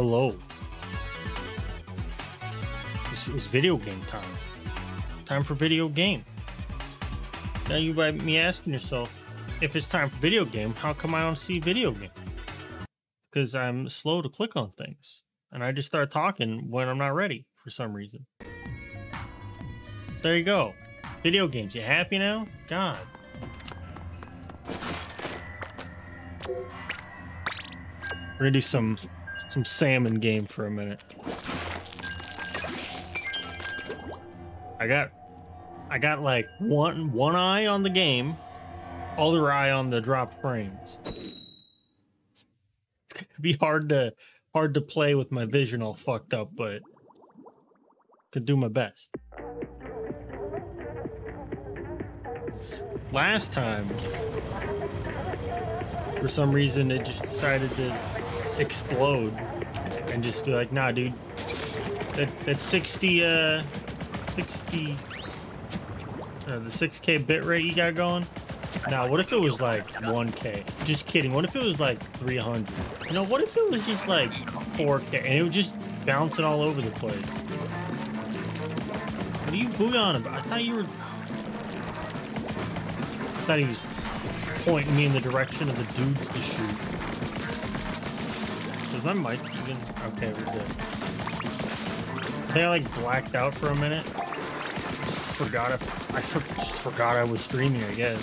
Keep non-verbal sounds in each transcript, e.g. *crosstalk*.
Hello. It's, video game time. Time for video game. Now you might be asking yourself, if it's time for video game, how come I don't see video game? Because I'm slow to click on things. And I just start talking when I'm not ready for some reason. There you go. Video games. You happy now? God. We're gonna do some some salmon game for a minute. I got I got like one one eye on the game, other eye on the drop frames. It's gonna be hard to hard to play with my vision all fucked up, but could do my best. Last time, for some reason, it just decided to explode and just be like, nah, dude, that, that 60, uh, 60, uh, the 6K bit rate you got going? Now, what if it was like 1K? Just kidding. What if it was like 300? You know, what if it was just like 4K and it was just bouncing all over the place? What are you booyahing about? I thought you were... I thought he was pointing me in the direction of the dudes to shoot. Is my mic even? Okay, we're good. I think I like blacked out for a minute. Just forgot if I for, just forgot I was streaming, I guess.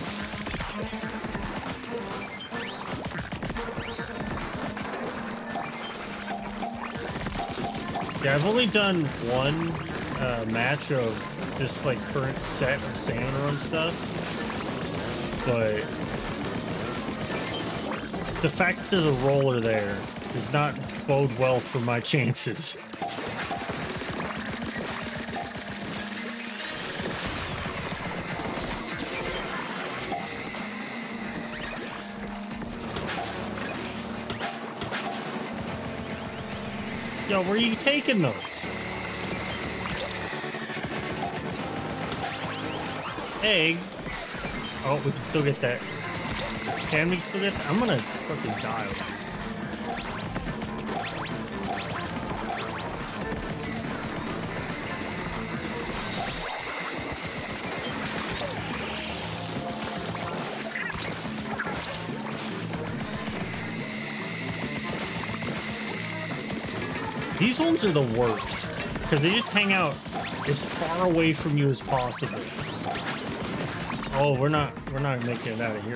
Yeah, I've only done one uh, match of this like current set of salmon run stuff, but the fact that there's a roller there does not bode well for my chances. Yo, where are you taking those? Egg. Oh, we can still get that. Can we still get that? I'm gonna fucking die. These ones are the worst because they just hang out as far away from you as possible. Oh, we're not we're not making it out of here.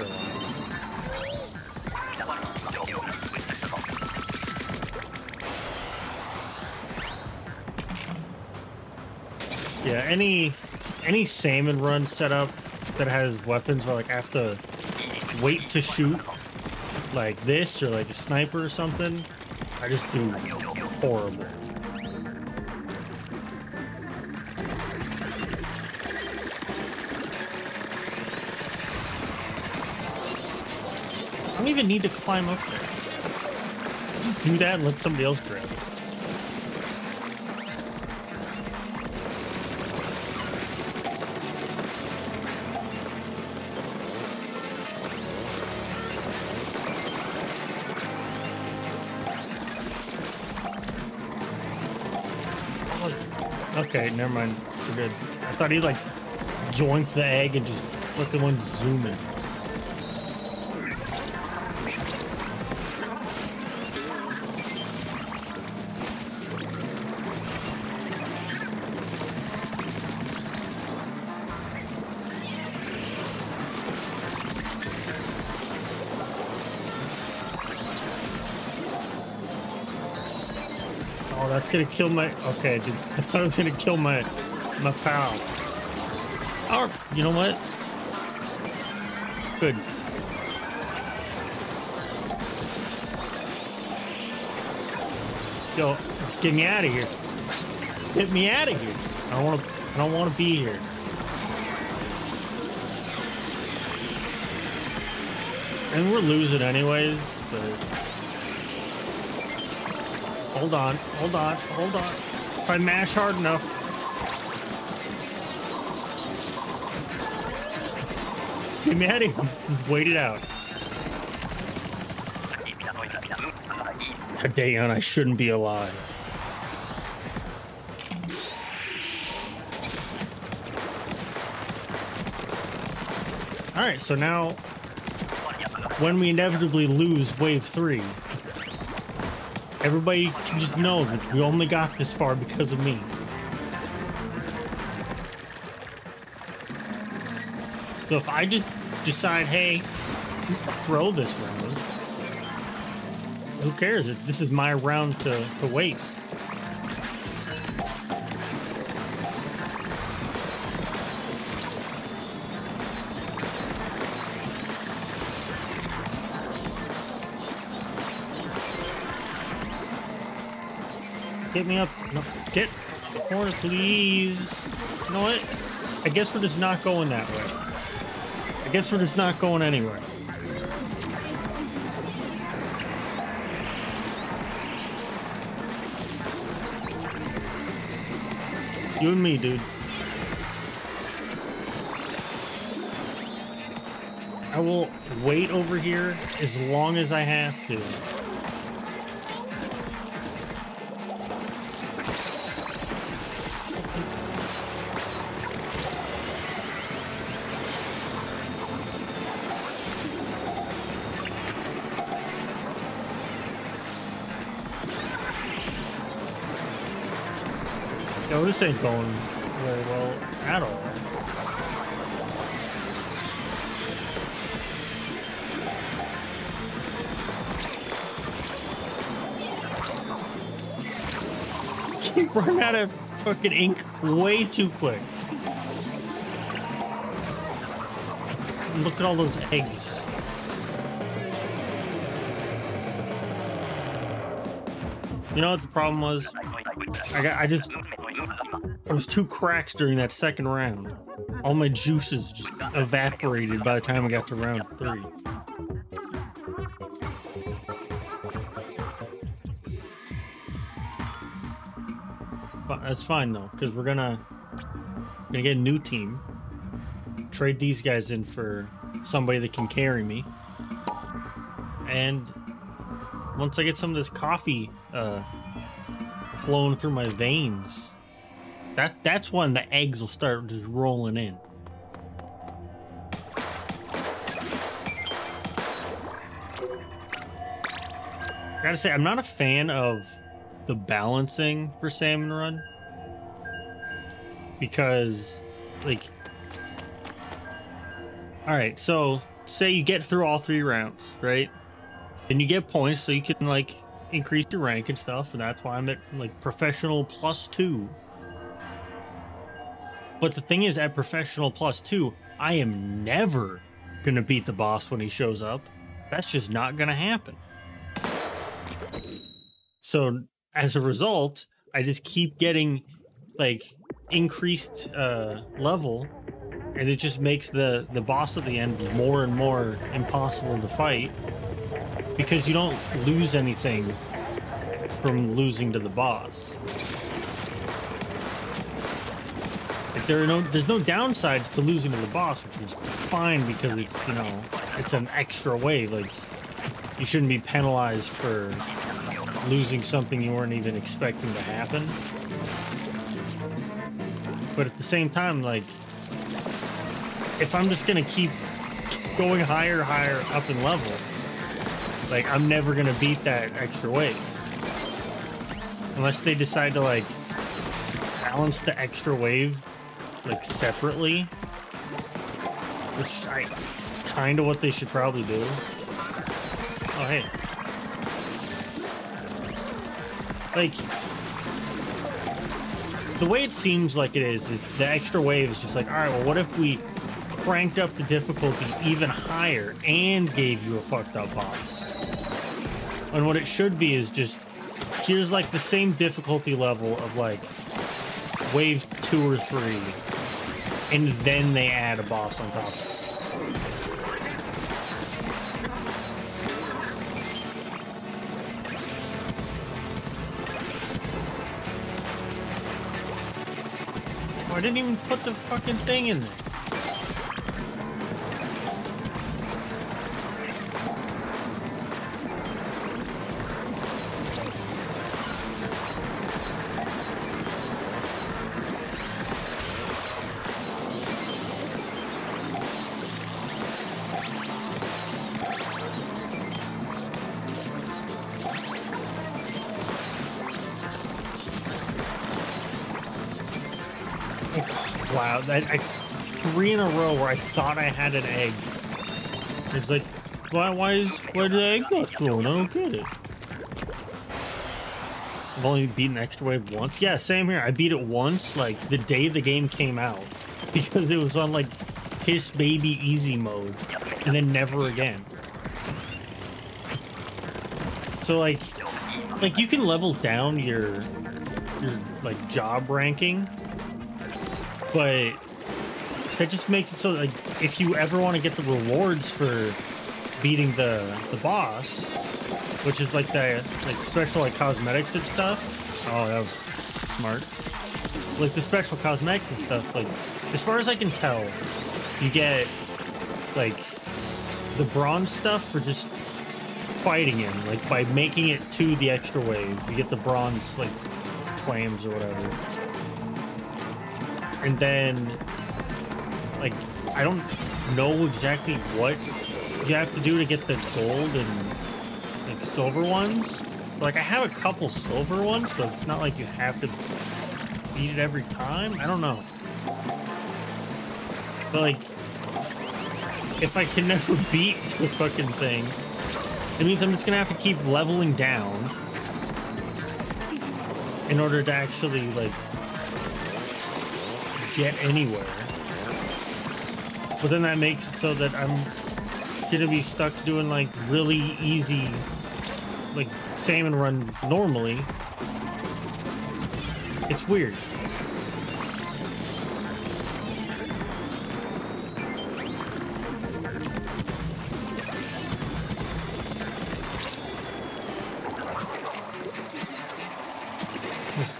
Yeah, any any salmon run setup that has weapons where like I have to wait to shoot like this or like a sniper or something, I just do horrible. I don't even need to climb up there. Do that and let somebody else grab it. Okay, never mind. We're good. I thought he'd like yoink the egg and just let the one zoom in. Gonna kill my. Okay, dude. *laughs* I thought I was gonna kill my my pal. Oh, you know what? Good. Yo, get me out of here. Get me out of here. I don't want to. I don't want to be here. And we're losing anyways, but. Hold on, hold on, hold on. If I mash hard enough. Get me out of here. Wait it out. Dayon, I shouldn't be alive. Alright, so now when we inevitably lose wave three, everybody can just know that we only got this far because of me. So if I just decide, hey, throw this round, who cares? This is my round to, to waste. Please. You know what? I guess we're just not going that way. I guess we're just not going anywhere. You and me, dude. I will wait over here as long as I have to. This ain't going very well at all. *laughs* Keep running out of fucking ink way too quick. Look at all those eggs. You know what the problem was? I got I just I was two cracks during that second round. All my juices just evaporated by the time I got to round three. But that's fine though, because we're gonna gonna get a new team. Trade these guys in for somebody that can carry me. And once I get some of this coffee uh, flowing through my veins, that's that's when the eggs will start just rolling in. gotta say, I'm not a fan of the balancing for Salmon Run because, like, all right, so say you get through all three rounds, right? And you get points so you can like increase your rank and stuff, and that's why I'm at like professional plus two. But the thing is, at professional plus two, I am never gonna beat the boss when he shows up. That's just not gonna happen. So as a result, I just keep getting like increased uh, level, and it just makes the the boss at the end more and more impossible to fight because you don't lose anything from losing to the boss. Like there are no, there's no downsides to losing to the boss, which is fine because it's you know it's an extra wave. Like you shouldn't be penalized for losing something you weren't even expecting to happen. But at the same time, like if I'm just gonna keep going higher, higher up in level, like I'm never gonna beat that extra wave. Unless they decide to like balance the extra wave like separately. Which I it's kind of what they should probably do. Oh hey. Like the way it seems like it is, is the extra wave is just like, all right, well, what if we cranked up the difficulty even higher and gave you a fucked up boss? And what it should be is just here's like the same difficulty level of like wave two or three, and then they add a boss on top I didn't even put the fucking thing in there. I, I, three in a row where I thought I had an egg. It's like, why, why is, why did the egg not thrown? I don't get it. I've only beaten Extra Wave once. Yeah, same here. I beat it once, like, the day the game came out. *laughs* Because it was on, like, Piss Baby Easy mode. And then never again. So, like, like, you can level down your, your, like, job ranking. But that just makes it so, like, if you ever want to get the rewards for beating the, the boss, which is like the like special like cosmetics and stuff. Oh, that was smart. Like the special cosmetics and stuff. Like as far as I can tell, you get like the bronze stuff for just fighting him. Like by making it to the extra wave, you get the bronze like clams or whatever. And then like I don't know exactly what you have to do to get the gold and like silver ones. Like I have a couple silver ones, so it's not like you have to beat it every time. I don't know. But like, if I can *laughs* never beat the fucking thing, it means I'm just gonna have to keep leveling down in order to actually like get anywhere. But then that makes it so that I'm gonna be stuck doing like really easy like salmon run normally. It's weird.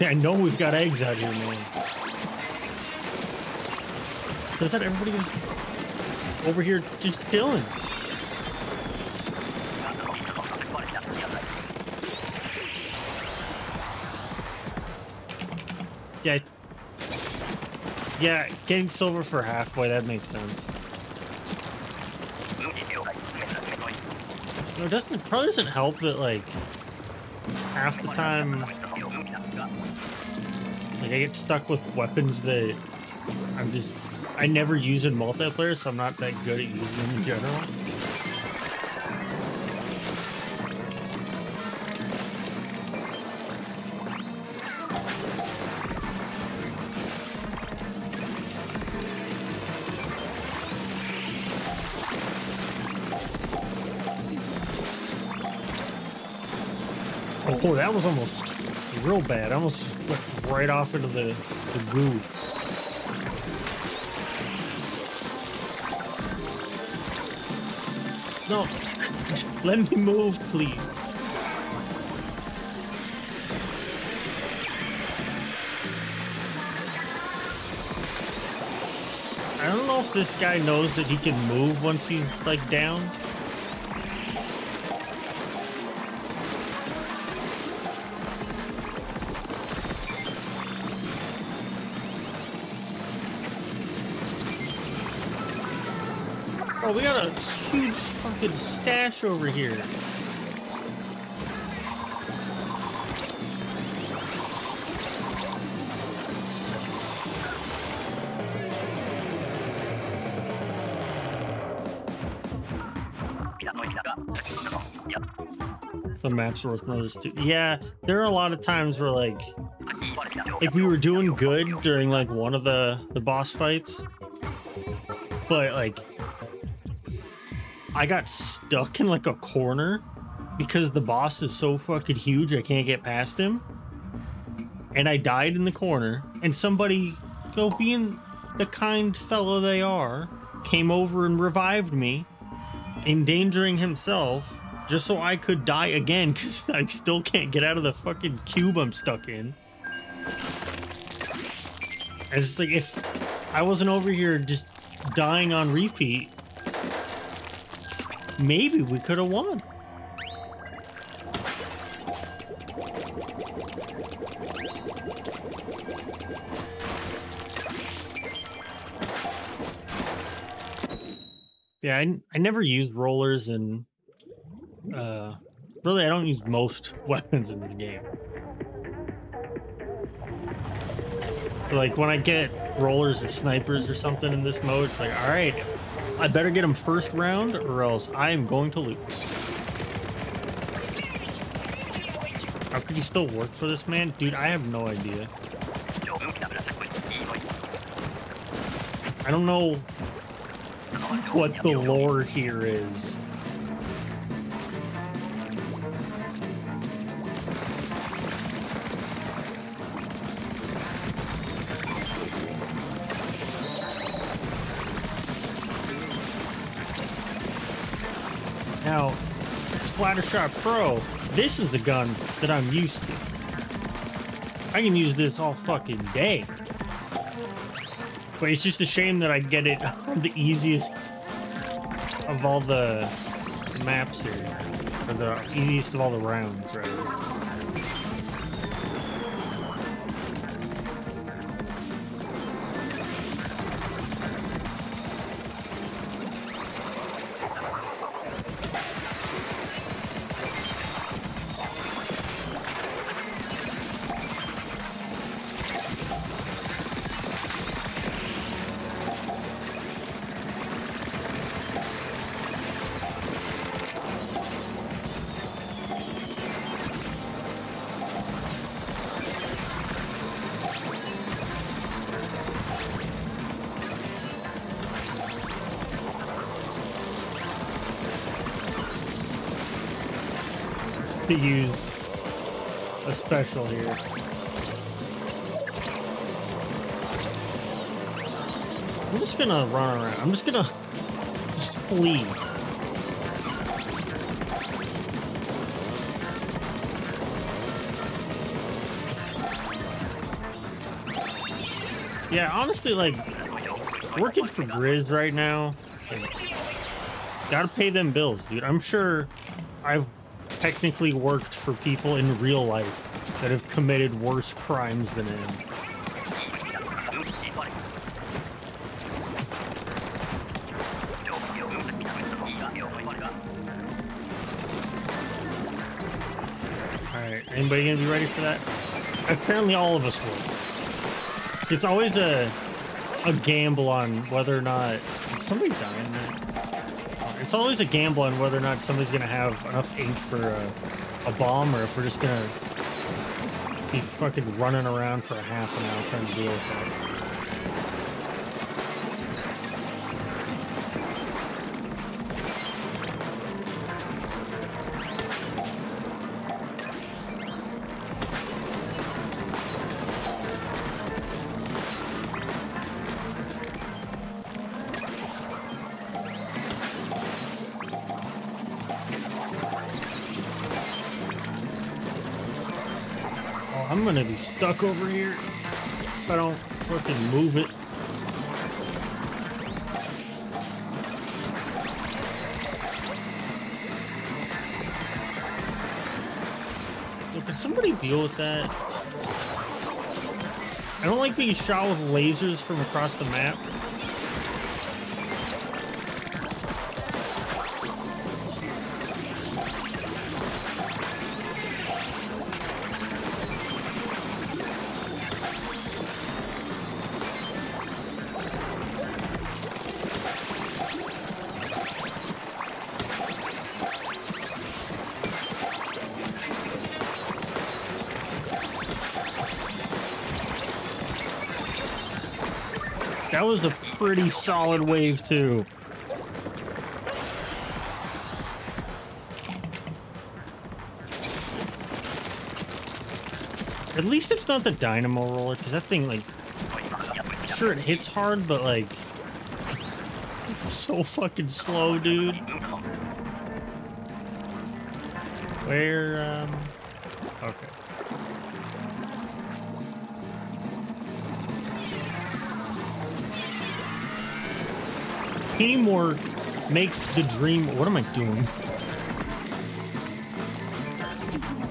*laughs* I know we've got eggs out here, man. Is that everybody over here just chilling? Yeah. Yeah, getting silver for halfway, that makes sense. No, it doesn't it probably doesn't help that like half the time like I get stuck with weapons that I'm just I never use in multiplayer, so I'm not that good at using them in general. Oh, that was almost real bad. I almost went right off into the, the goo. No, let me move, please. I don't know if this guy knows that he can move once he's like down. Over here. The map's worth notice too. Yeah, there are a lot of times where like, like we were doing good during like one of the the boss fights, but like I got stuck in like a corner because the boss is so fucking huge I can't get past him. And I died in the corner and somebody, you know, being the kind fellow they are, came over and revived me, endangering himself just so I could die again *laughs* because I still can't get out of the fucking cube I'm stuck in. And it's like if I wasn't over here just dying on repeat, maybe we could have won. Yeah, I, I never use rollers and uh, really I don't use most *laughs* weapons in this game. So like when I get rollers or snipers or something in this mode, it's like, all right, I better get him first round or else I am going to lose. How could you still work for this man? Dude, I have no idea. I don't know what the lore here is. Splattershot Pro, this is the gun that I'm used to. I can use this all fucking day. But it's just a shame that I get it *laughs* the easiest of all the maps here. Or the easiest of all the rounds, right? Special here. I'm just gonna run around. I'm just gonna just flee. Yeah, honestly, like, working for Grizz right now, like, gotta pay them bills, dude. I'm sure I've technically worked for people in real life committed worse crimes than him. Alright, anybody gonna be ready for that? Apparently all of us will. It's always a a gamble on whether or not somebody dying there. Uh, it's always a gamble on whether or not somebody's gonna have enough ink for a, a bomb, or if we're just gonna be fucking running around for a half an hour trying to deal with that. I'm gonna be stuck over here if I don't fucking move it. Yo, can somebody deal with that? I don't like being shot with lasers from across the map. Pretty solid wave, too. At least it's not the dynamo roller, because that thing, like, sure it hits hard, but, like, it's so fucking slow, dude. Where, um, Teamwork makes the dream. What am I doing?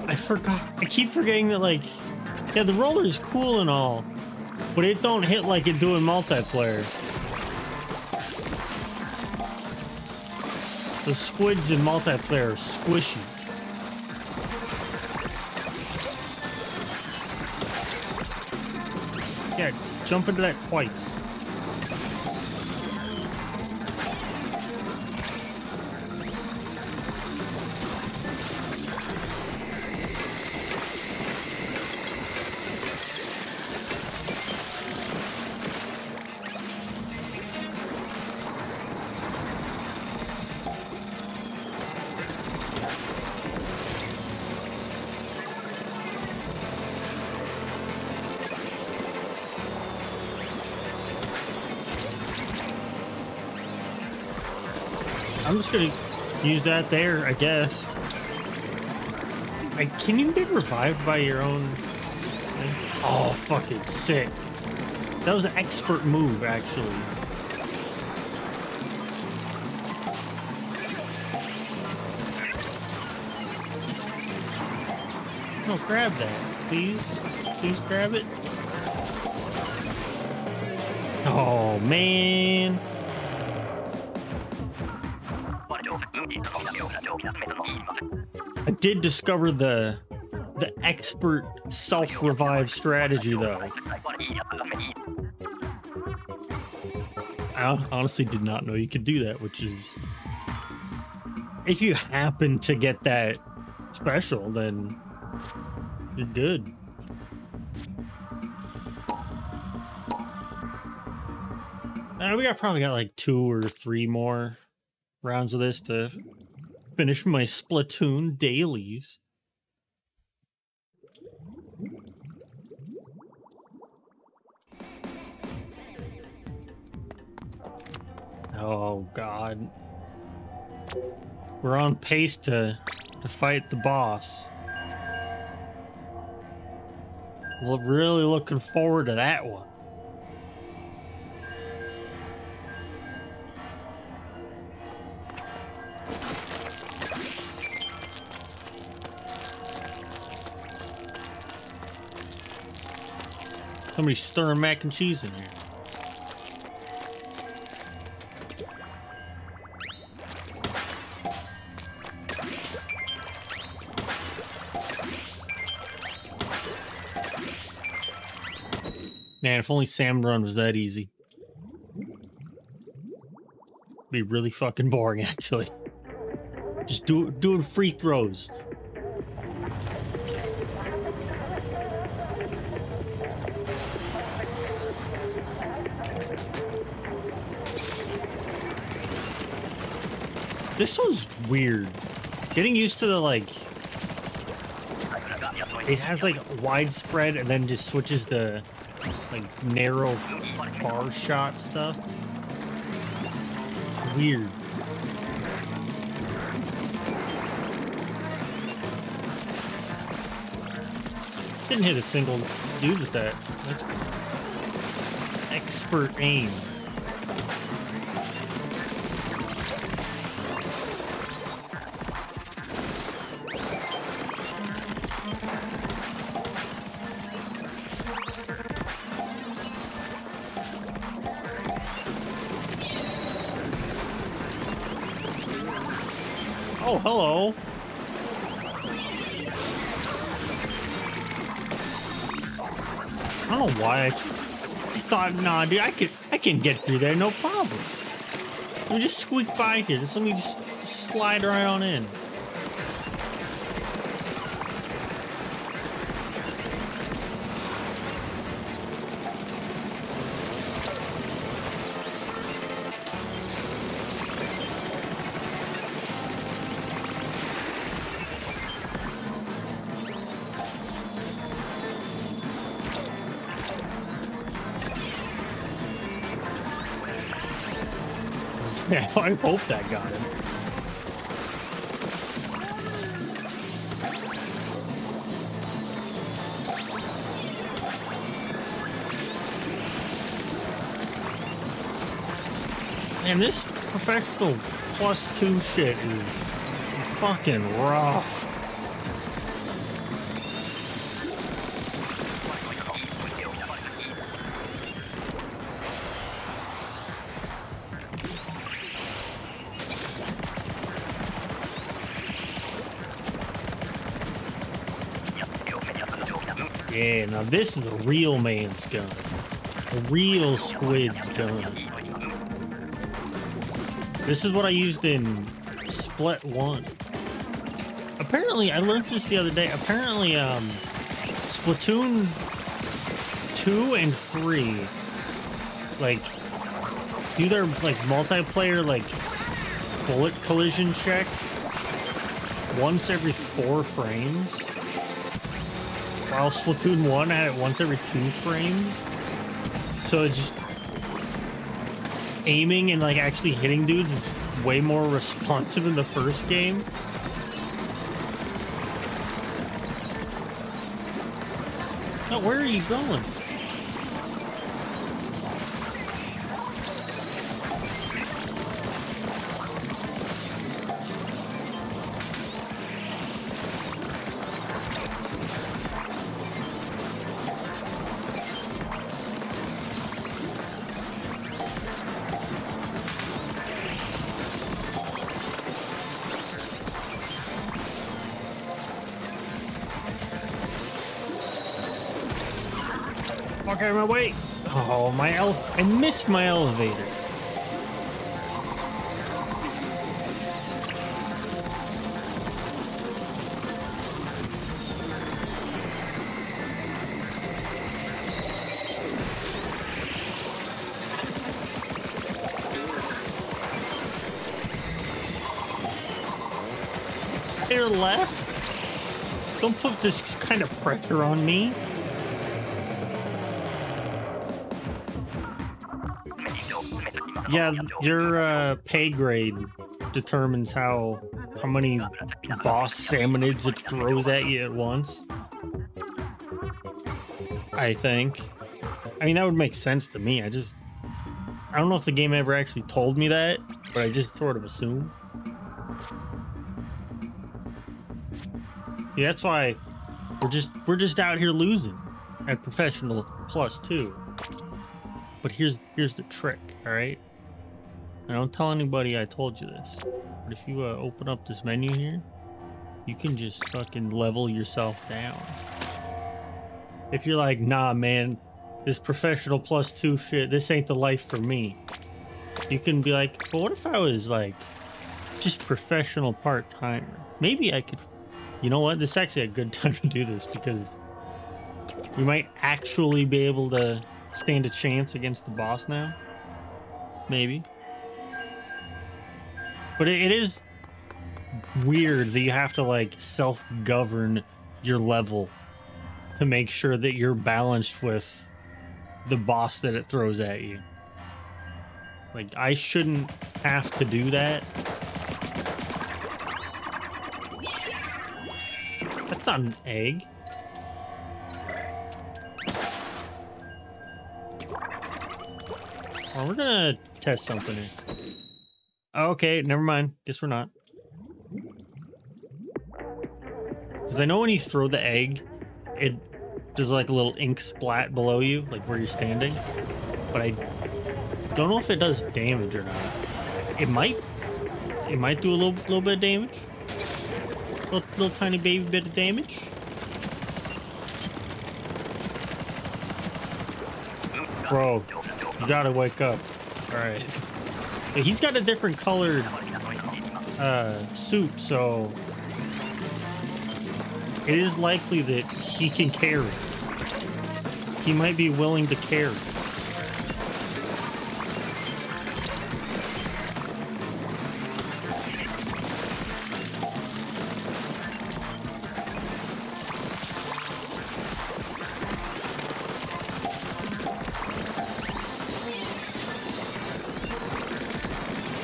I forgot. I keep forgetting that, like, yeah, the roller is cool and all, but it don't hit like it do in multiplayer. The squids in multiplayer are squishy. Yeah, jump into that twice. Use that there, I guess. I, can you get revived by your own? Oh, fucking sick. That was an expert move, actually. No, grab that, please. Please grab it. Oh, man. I did discover the the expert self-revive strategy though. I honestly did not know you could do that, which is if you happen to get that special, then you're good. Uh, we got probably got like two or three more rounds of this to finish my Splatoon dailies. Oh god. We're on pace to to fight the boss. Well, really looking forward to that one. Somebody stirring mac and cheese in here. Man, if only Sam Run was that easy. Be really fucking boring, *laughs* actually. Just do doing free throws. This one's weird. Getting used to the like it has like widespread and then just switches to like narrow bar shot stuff. It's weird. Didn't hit a single dude with that. That's expert aim. Nah, dude, I can I can get through there, no problem. Let me just squeak by here. Just let me just slide right on in. *laughs* I hope that got him. Man, this professional plus two shit is fucking rough. Now this is a real man's gun. a real squid's gun. This is what I used in Split 1. Apparently, I learned this the other day. Apparently, um, Splatoon 2 and 3, like, do their, like, multiplayer, like, bullet collision check once every four frames. While Splatoon 1 had it once every two frames. So just aiming and like actually hitting dudes is way more responsive in the first game. Now, where are you going? Out of my way. Oh, my ele- I missed my elevator. Here left? Don't put this kind of pressure on me. Yeah, your uh, pay grade determines how how many boss salmonids it throws at you at once. I think. I mean, that would make sense to me. I just I don't know if the game ever actually told me that, but I just sort of assume. Yeah, that's why we're just we're just out here losing at professional plus two. But here's here's the trick, all right? Don't tell anybody I told you this. But if you uh, open up this menu here, you can just fucking level yourself down. If you're like, nah, man, this professional plus two shit, this ain't the life for me. You can be like, but what if I was like just professional part timer? Maybe I could. You know what? This is actually a good *laughs* time to do this because we might actually be able to stand a chance against the boss now. Maybe. But it, is weird that you have to like self-govern your level to make sure that you're balanced with the boss that it throws at you. Like I shouldn't have to do that. That's not an egg. We're gonna test something here. Oh, okay, never mind. Guess we're not. Because I know when you throw the egg, it there's like a little ink splat below you, like where you're standing. But I don't know if it does damage or not. It might. It might do a little little bit of damage. Little, little tiny baby bit of damage. Bro, you gotta wake up. Alright. He's got a different colored uh, suit, so it is likely that he can carry. He might be willing to carry.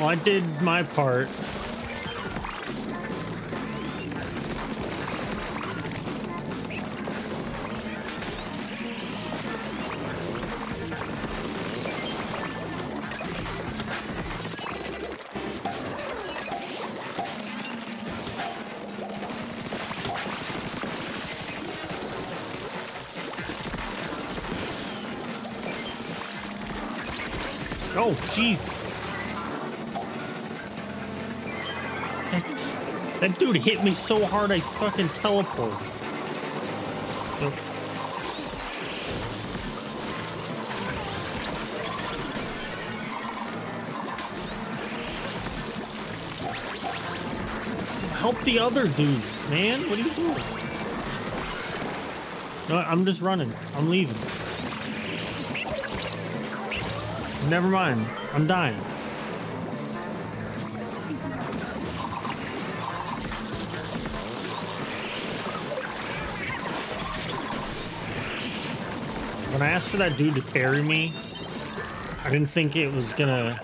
I did my part. Oh, jeez. Dude hit me so hard I fucking teleport. Help the other dude, man. What are you doing? No, I'm just running. I'm leaving. Never mind. I'm dying. When I asked for that dude to carry me, I didn't think it was gonna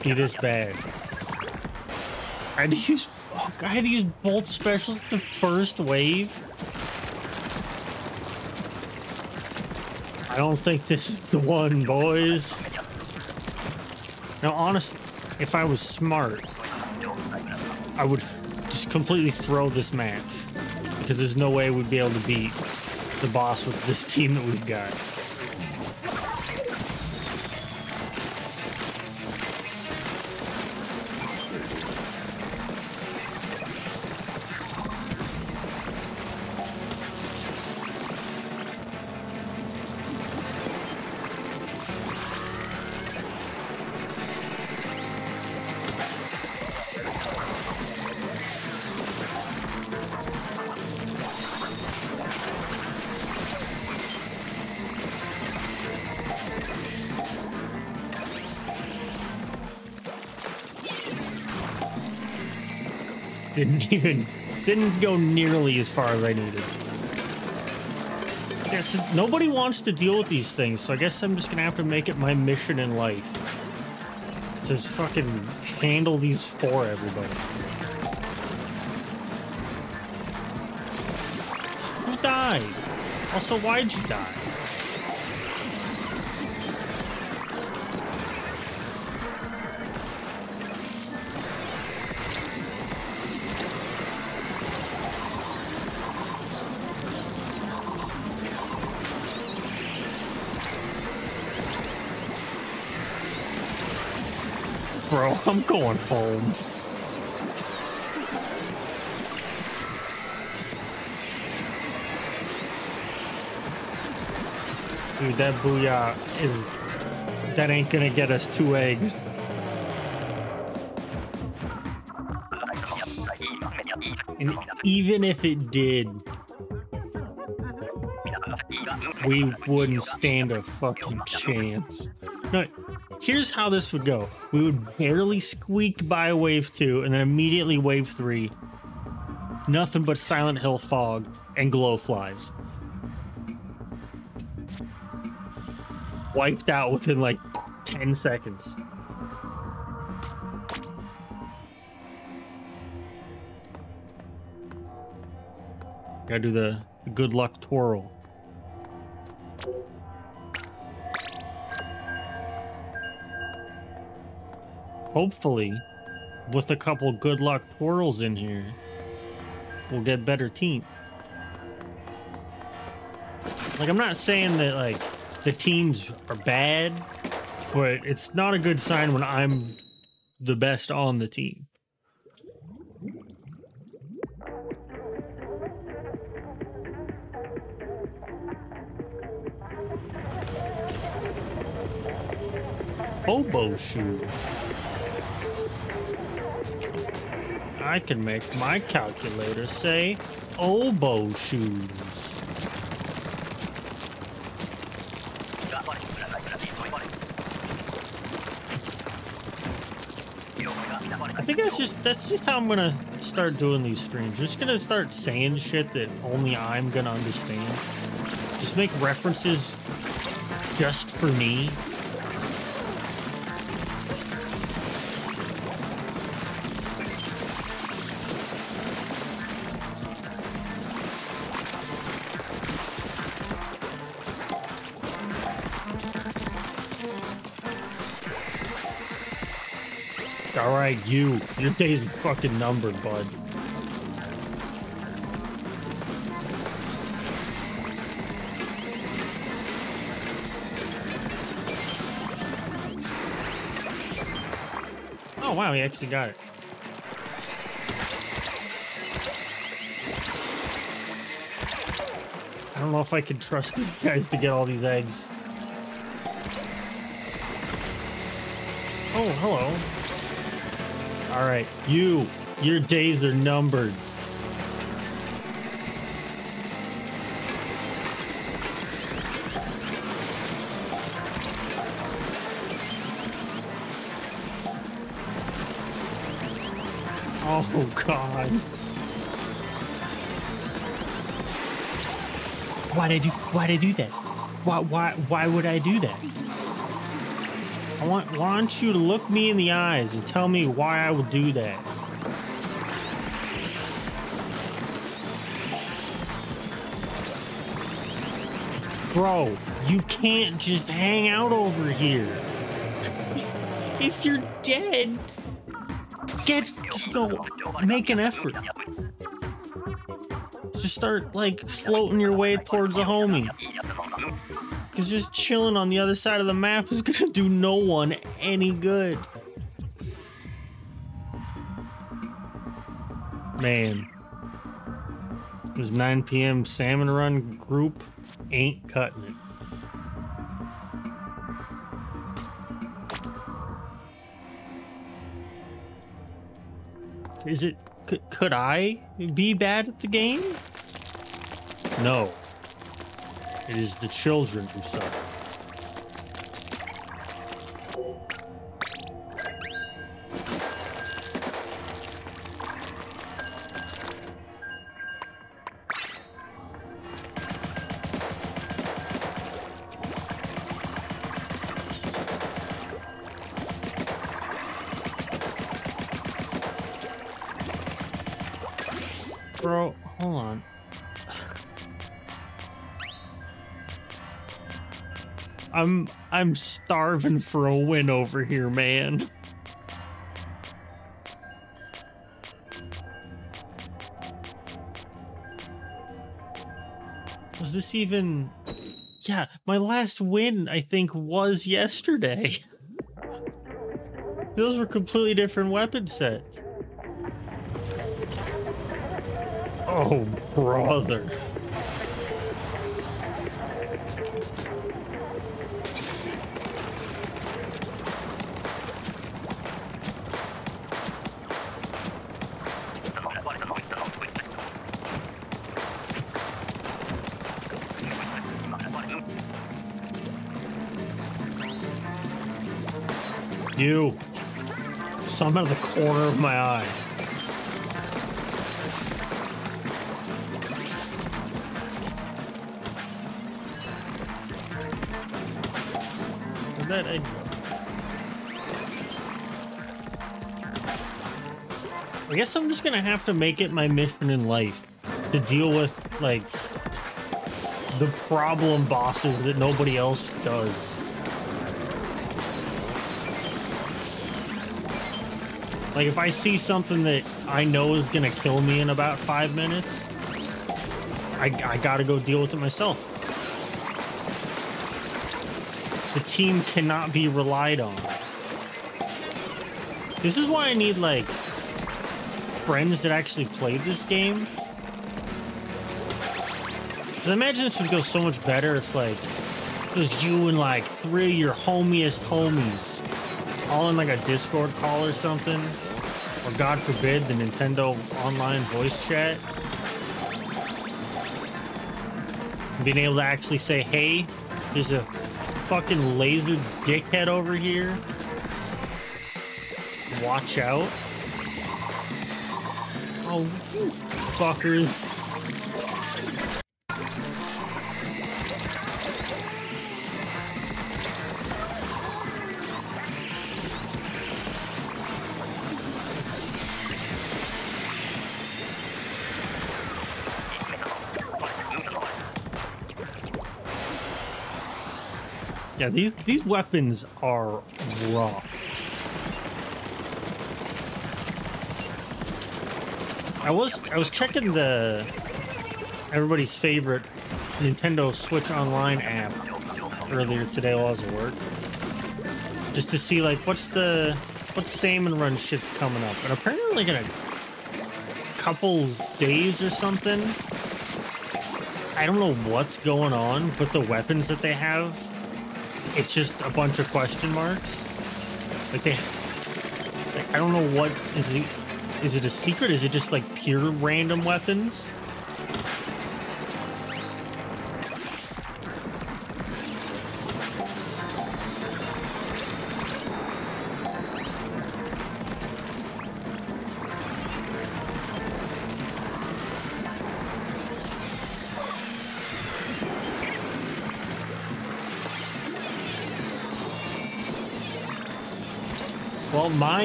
be this bad. I had to use oh, I had to use bolt special the first wave. I don't think this is the one, boys. Now, honestly, if I was smart, I would just completely throw this match because there's no way we'd be able to beat the boss with this team that we've got. Didn't *laughs* even, didn't go nearly as far as I needed. Yes, nobody wants to deal with these things, so I guess I'm just gonna have to make it my mission in life. To fucking handle these for everybody. Who died? Also, why'd you die? I'm going home. Dude, that booyah is... That ain't gonna get us two eggs. And even if it did, we wouldn't stand a fucking chance. No, here's how this would go. We would barely squeak by wave two and then immediately wave three. Nothing but Silent Hill fog and glow flies. Wiped out within like 10 seconds. Gotta do the good luck twirl. Hopefully, with a couple good luck twirls in here, we'll get better team. Like, I'm not saying that, like, the teams are bad, but it's not a good sign when I'm the best on the team. Hobo shoe. I can make my calculator say oboe shoes. I think that's just that's just how I'm gonna start doing these streams. Just gonna start saying shit that only I'm gonna understand. Just make references just for me You. Your day's fucking numbered, bud. Oh, wow, he actually got it. I don't know if I can trust *laughs* these guys to get all these eggs. Oh, hello. All right, you. Your days are numbered. Oh God. Why'd I do why'd I do that? Why why why would I do that? I want want you to look me in the eyes and tell me why I would do that. Bro, you can't just hang out over here. *laughs* If you're dead, get go make an effort. Just start like floating your way towards a homie. Cause just chilling on the other side of the map is *laughs* gonna do no one any good. Man. This 9 p.m. salmon run group ain't cutting it. Is it could, could I be bad at the game? No. It is the children who suffer. I'm I'm starving for a win over here, man. Was this even Yeah, my last win I think was yesterday. Those were completely different weapon sets. Oh, brother. You. Some out of the corner of my eye. That egg? I guess I'm just gonna have to make it my mission in life to deal with, like, the problem bosses that nobody else does. Like, if I see something that I know is gonna kill me in about five minutes, I, I gotta go deal with it myself. The team cannot be relied on. This is why I need, like, friends that actually played this game. Because I imagine this would go so much better if, like, it was you and, like, three of your homiest homies all in, like, a Discord call or something. Or, God forbid, the Nintendo online voice chat. Being able to actually say, hey, there's a fucking laser dickhead over here. Watch out. Oh, you fuckers. Yeah, these these weapons are raw. I was I was checking the everybody's favorite Nintendo Switch Online app earlier today while I was at work, just to see like what's the what salmon run shit's coming up, and apparently like in a couple days or something. I don't know what's going on, but the weapons that they have it's just a bunch of question marks. Like they, like, I don't know what is the, Is it a secret? Is it just like pure random weapons?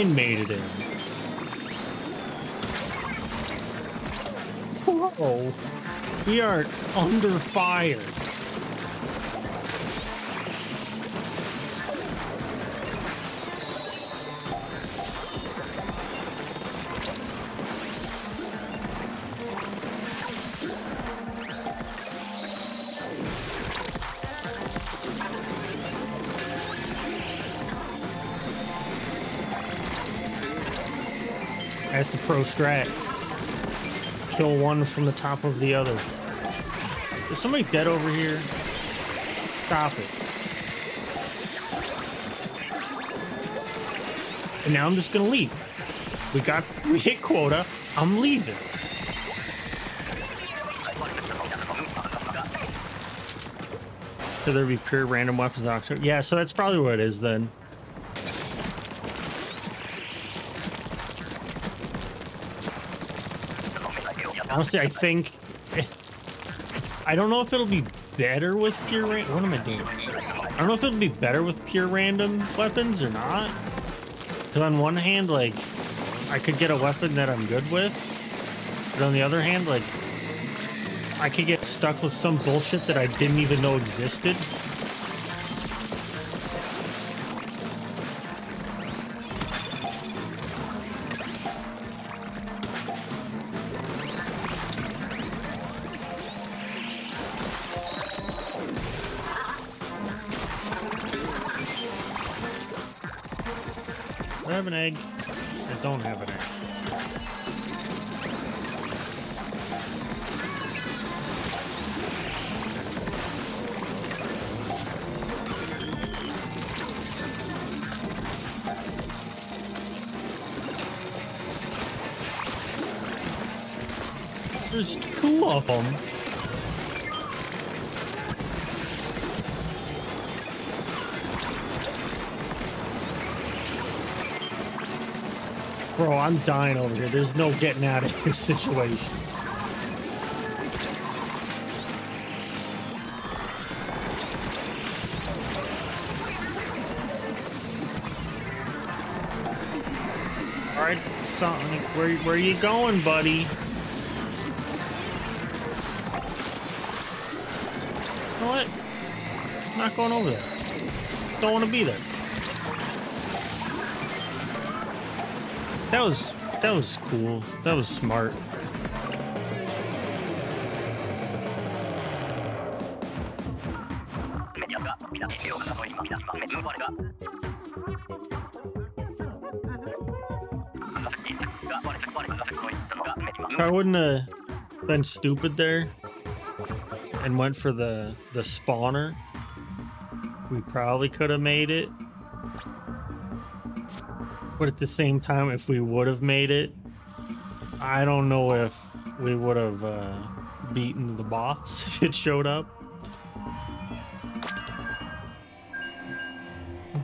Made it in. Whoa. We are under fire. Strat. Kill one from the top of the other. Is somebody dead over here? Stop it. And now I'm just gonna leave. We got we hit quota. I'm leaving. Could there be pure random weapons option? Yeah, so that's probably what it is then. Honestly, I think I don't know if it'll be better with pure random. What am I doing? I don't know if it'll be better with pure random weapons or not. Because on one hand, like, I could get a weapon that I'm good with. But on the other hand, like, I could get stuck with some bullshit that I didn't even know existed. Two of them. Bro, I'm dying over here. There's no getting out of this situation. All right, Sonic, where where you going, buddy? Going over there. Don't want to be there. That was that was cool. That was smart. I wouldn't have been stupid there and went for the the spawner, we probably could have made it. But at the same time, if we would have made it, I don't know if we would have uh, beaten the boss *laughs* if it showed up.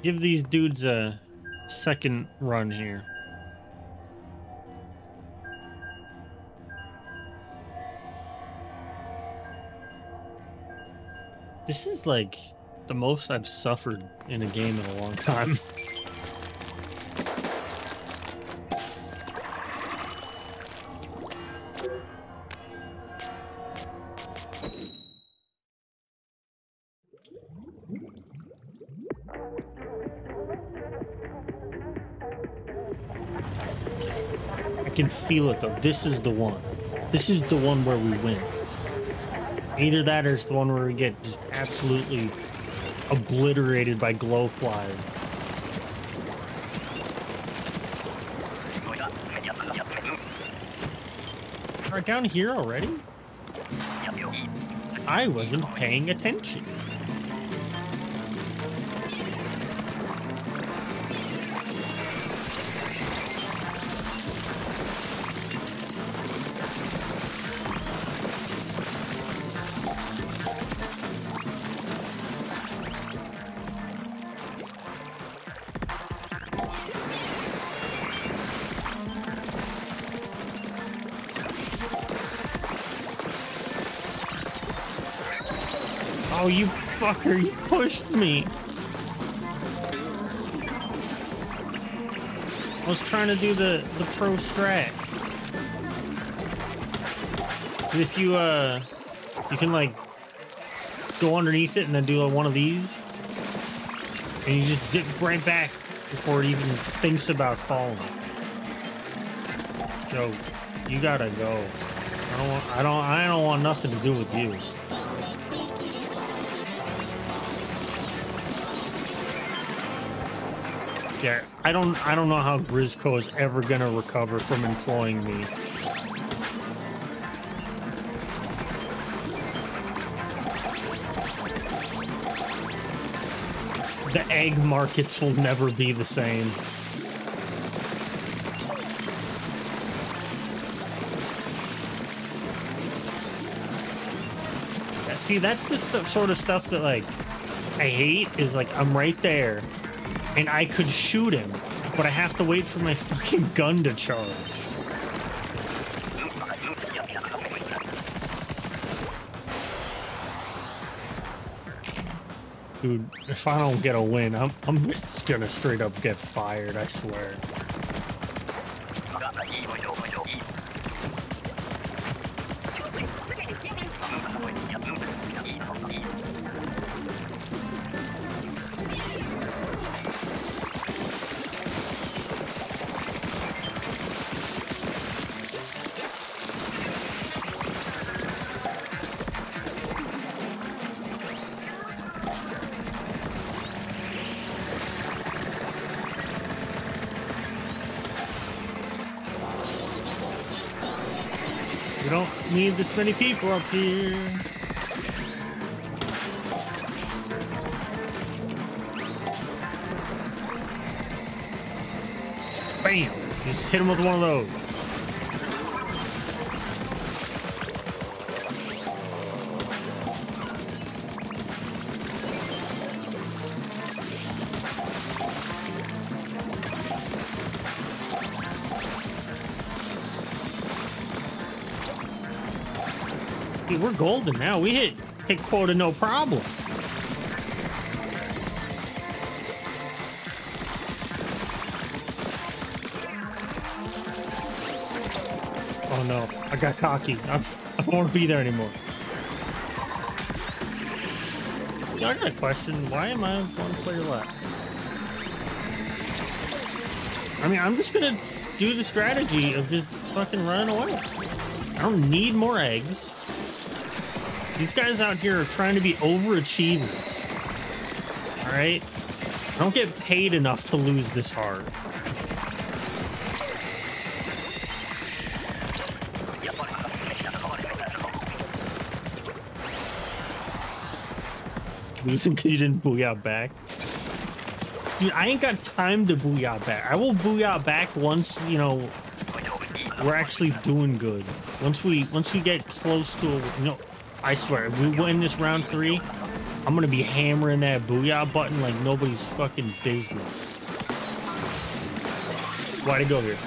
Give these dudes a second run here. This is like the most I've suffered in a game in a long time. *laughs* I can feel it though. This is the one. This is the one where we win. Either that or it's the one where we get just absolutely obliterated by glowfly. Are down here already? I wasn't paying attention. Fucker, you pushed me. I was trying to do the, the pro strat. If you, uh, you can like go underneath it and then do one of these. And you just zip right back before it even thinks about falling. Joe, you gotta go. I don't want, I don't, I don't want nothing to do with you. Yeah, I don't, I don't know how Grizzco is ever gonna recover from employing me. The egg markets will never be the same. See, that's the st sort of stuff that, like, I hate is, like, I'm right there, and I could shoot him, but I have to wait for my fucking gun to charge. Dude, if I don't get a win, I'm, I'm just gonna straight up get fired, I swear. Many people up here. Bam! Just hit him with one of those. We're golden now. We hit hit quota no problem. Oh no, I got cocky. I'm, I don't want to be there anymore. I got a question. Why am I one player left? I mean, I'm just gonna do the strategy of just fucking running away. I don't need more eggs. These guys out here are trying to be overachievers. Alright? I don't get paid enough to lose this hard. *laughs* Losing because you didn't booyah back. Dude, I ain't got time to booyah back. I will booyah back once, you know, we're actually doing good. Once we once we get close to, you know, I swear, if we win this round three, I'm gonna be hammering that booyah button like nobody's fucking business. Why'd he go here?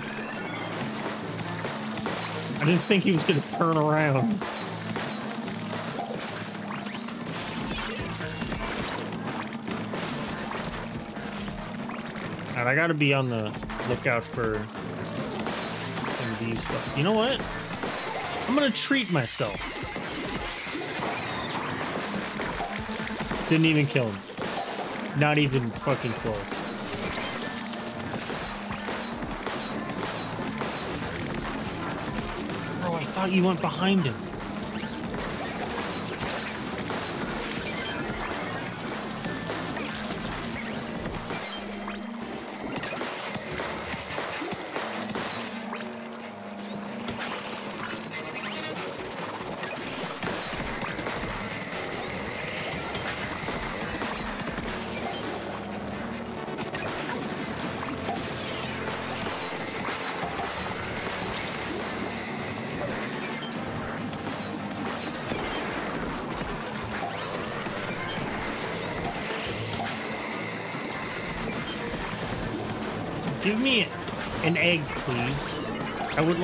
I didn't think he was gonna turn around. And I gotta be on the lookout for some of these. You know what? I'm gonna treat myself. Didn't even kill him. Not even fucking close. Oh, I thought you went behind him.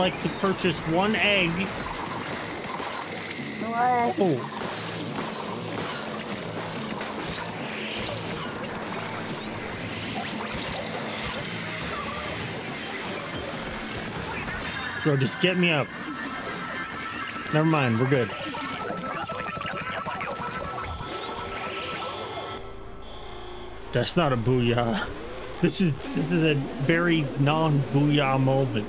like to purchase one egg. What? Oh. Bro, just get me up. Never mind, we're good. That's not a booyah. This is, this is a very non-booyah moment.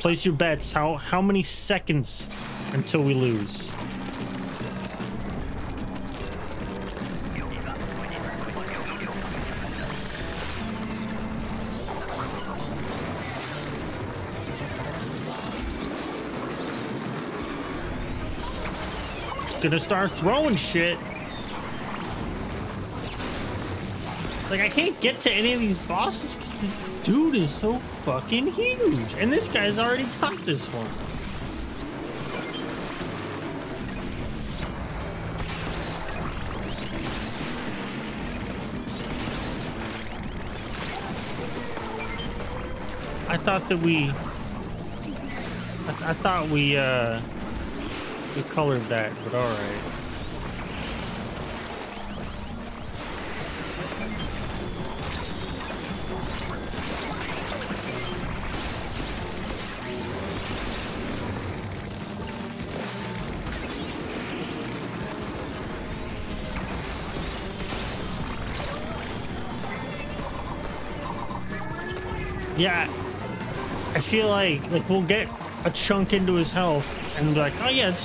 Place your bets. How how many seconds until we lose? Gonna start throwing shit. Like, I can't get to any of these bosses dude is so fucking huge. And this guy's already got this one. I thought that we... I, I thought we, uh... We colored that, but alright. Yeah, I feel like like we'll get a chunk into his health and be like, oh yeah,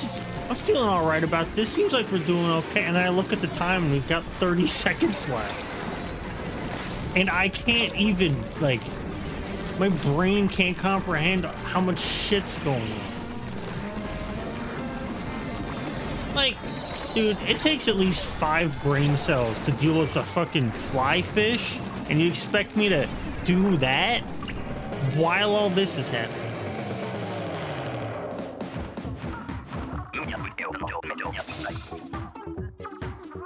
I'm feeling all right about this. Seems like we're doing okay. And then I look at the time and we've got 30 *laughs* seconds left, and I can't even like my brain can't comprehend how much shit's going on. Like, dude, it takes at least five brain cells to deal with a fucking fly fish, and you expect me to do that? While all this is happening.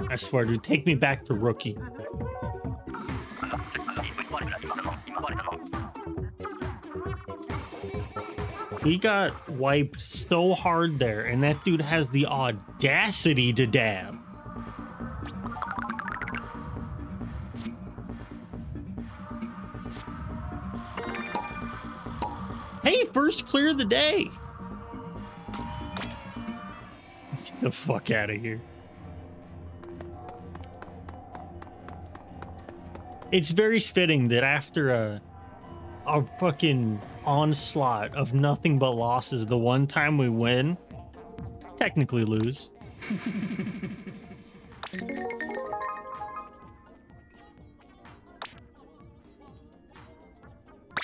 I swear, dude, take me back to rookie. We got wiped so hard there, and that dude has the audacity to dab. First clear the day. Get the fuck out of here. It's very fitting that after a a fucking onslaught of nothing but losses, the one time we win, technically lose. *laughs*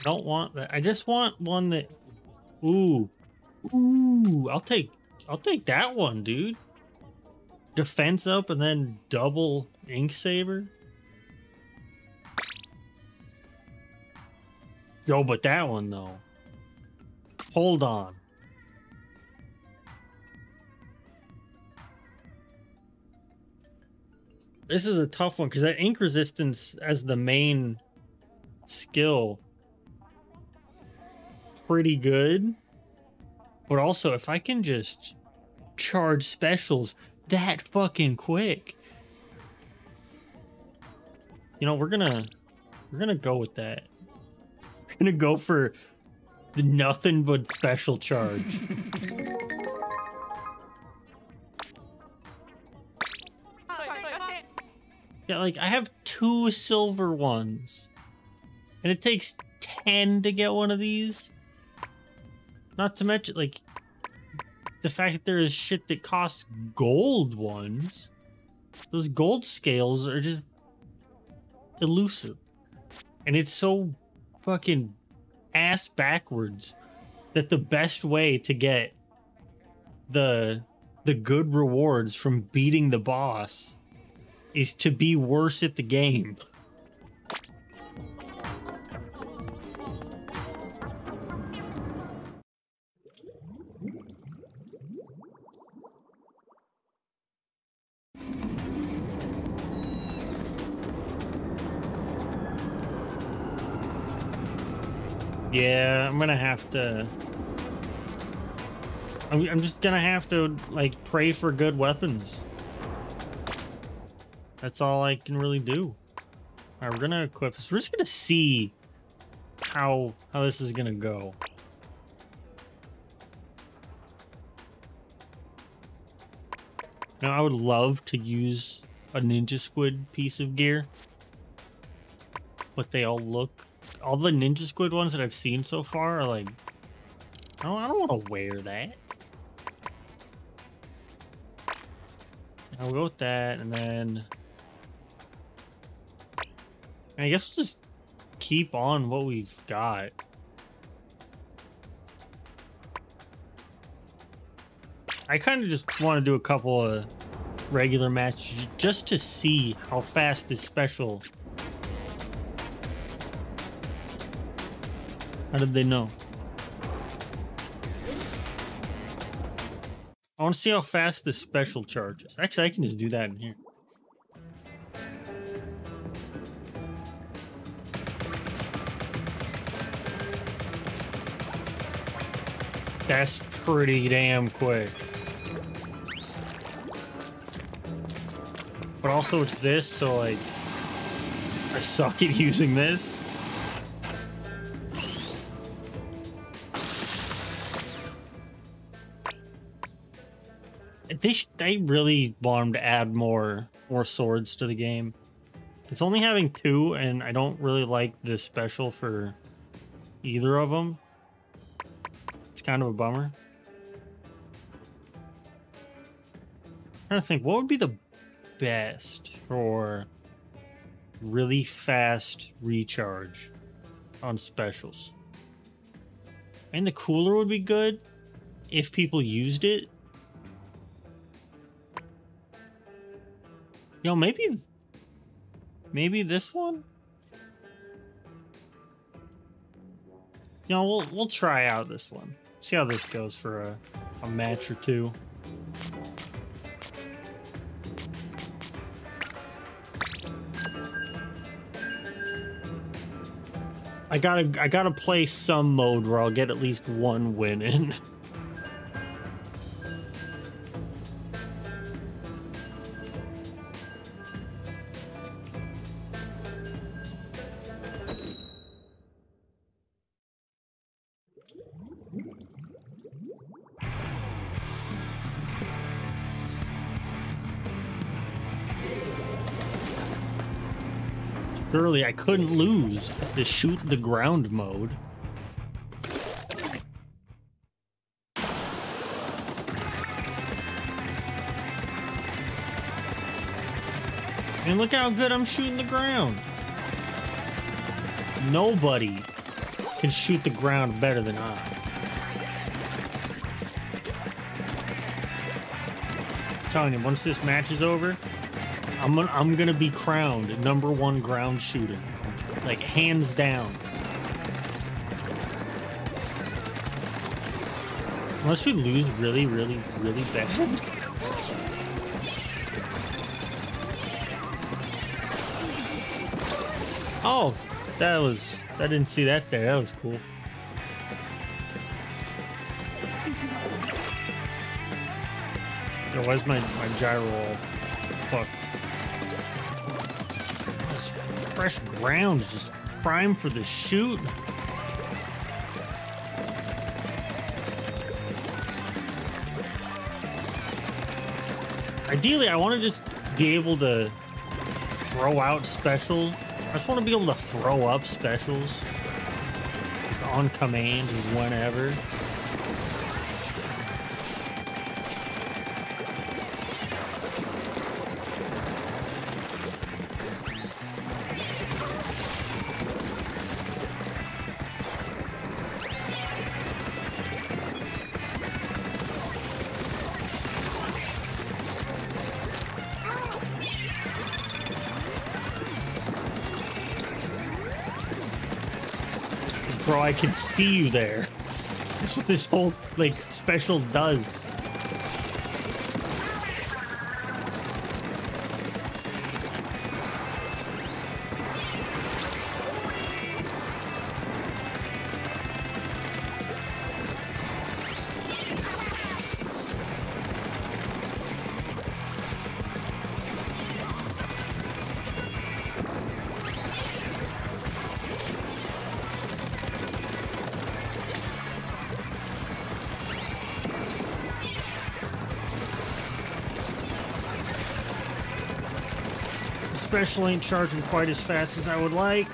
don't want that. I just want one that Ooh. Ooh, I'll take I'll take that one, dude. Defense up and then double ink saver. Yo, but that one though. Hold on. This is a tough one because that ink resistance as the main skill pretty good. But also, if I can just charge specials that fucking quick. You know, we're gonna we're gonna go with that. We're gonna go for the nothing but special charge. *laughs* yeah, like I have two silver ones. And it takes 10 to get one of these. Not to mention, like, the fact that there is shit that costs gold ones. Those gold scales are just elusive. And it's so fucking ass backwards that the best way to get the the good rewards from beating the boss is to be worse at the game. Yeah, I'm gonna have to... I'm, I'm just gonna have to, like, pray for good weapons. That's all I can really do. Alright, we're gonna equip this. We're just gonna see how how this is gonna go. Now, I would love to use a Ninja Squid piece of gear, but they all look. All the Ninja Squid ones that I've seen so far are like, I don't, I don't want to wear that. I'll go with that, and then I guess we'll just keep on what we've got. I kind of just want to do a couple of regular matches just to see how fast this special. How did they know? I want to see how fast this special charges. Actually, I can just do that in here. That's pretty damn quick. But also it's this, so like, I suck at *laughs* using this. They, they really want to add more more swords to the game. It's only having two, and I don't really like this special for either of them. It's kind of a bummer. I'm trying to think, what would be the best for really fast recharge on specials. And the cooler would be good if people used it. Know, maybe maybe this one? You know, we'll we'll try out this one. See how this goes for a, a match or two. I gotta I gotta play some mode where I'll get at least one win in. *laughs* I couldn't lose the shoot the ground mode. And look how good I'm shooting the ground. Nobody can shoot the ground better than I. Telling you, once this match is over, I'm gonna, I'm gonna be crowned number one ground shooter, like hands down. Unless we lose really, really, really bad. oh, that was, I didn't see that there. That was cool. Yo, where's my, my gyro fresh ground is just prime for the shoot. Ideally, I want to just be able to throw out specials. I just want to be able to throw up specials on command whenever. Can see you there. That's what this whole, like, special does. Ain't charging quite as fast as I would like.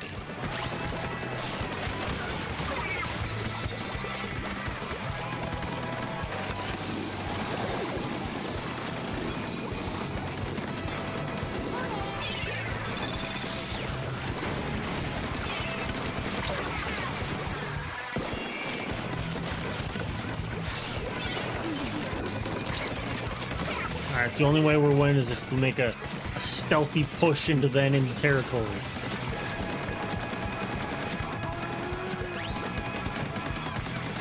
Alright, the only way we're winning is if we make a, a stealthy push into the enemy territory.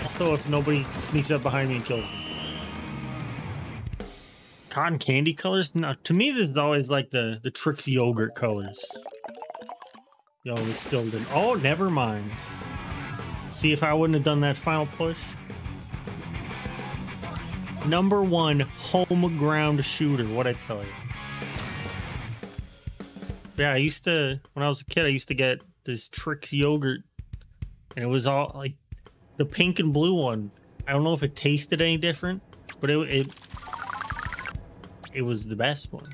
Also, if nobody sneaks up behind me and kills me. Cotton candy colors? No, to me, this is always like the, the Trix yogurt colors. Yo, we still didn't. Oh, never mind. See, if I wouldn't have done that final push. Number one home ground shooter. What I tell you. Yeah, I used to when I was a kid. I used to get this Trix yogurt, and it was all like the pink and blue one. I don't know if it tasted any different, but it it it was the best one.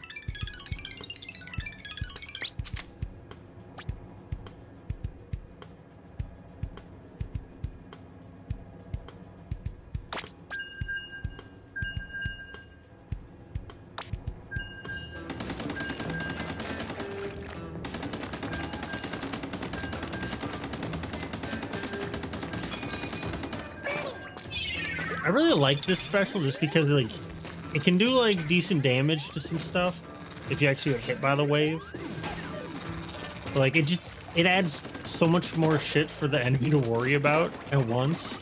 Like this special just because like it can do like decent damage to some stuff if you actually get hit by the wave. But, like it just it adds so much more shit for the enemy to worry about at once.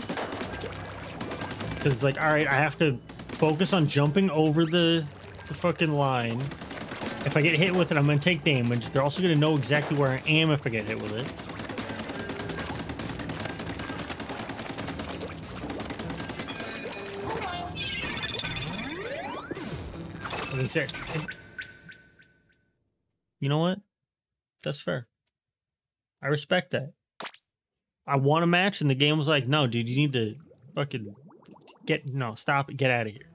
Cause it's like, all right, I have to focus on jumping over the, the fucking line. If I get hit with it, I'm gonna take damage. They're also gonna know exactly where I am if I get hit with it. You know what? That's fair. I respect that. I won a match and the game was like, no, dude, you need to fucking get no, stop it, get out of here.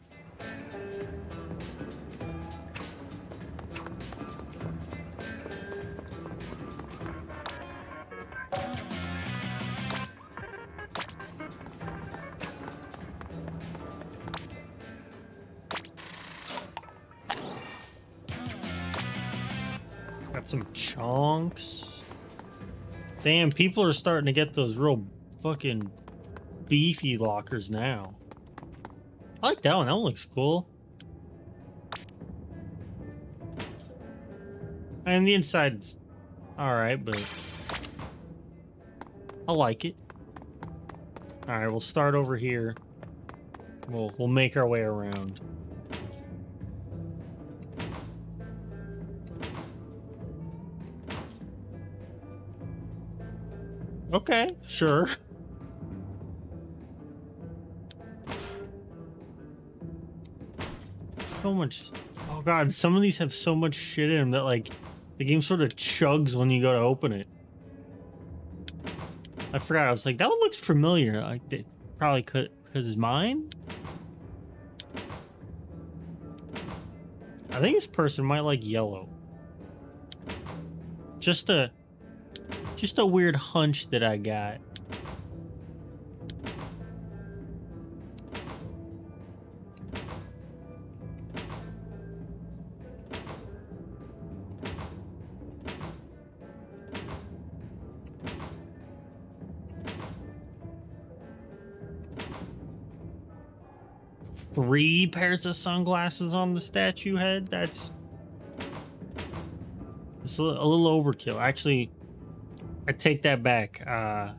Damn, people are starting to get those real fucking beefy lockers now. I like that one. That one looks cool. And the inside's alright, but I like it. Alright, we'll start over here. We'll we'll make our way around. Okay, sure. So much. Oh god, some of these have so much shit in them that like the game sort of chugs when you go to open it. I forgot. I was like, that one looks familiar. Like, it probably could because it's mine. I think this person might like yellow. Just a just a weird hunch that I got. Three pairs of sunglasses on the statue head? That's... It's a, a little overkill. Actually, I take that back. Uh,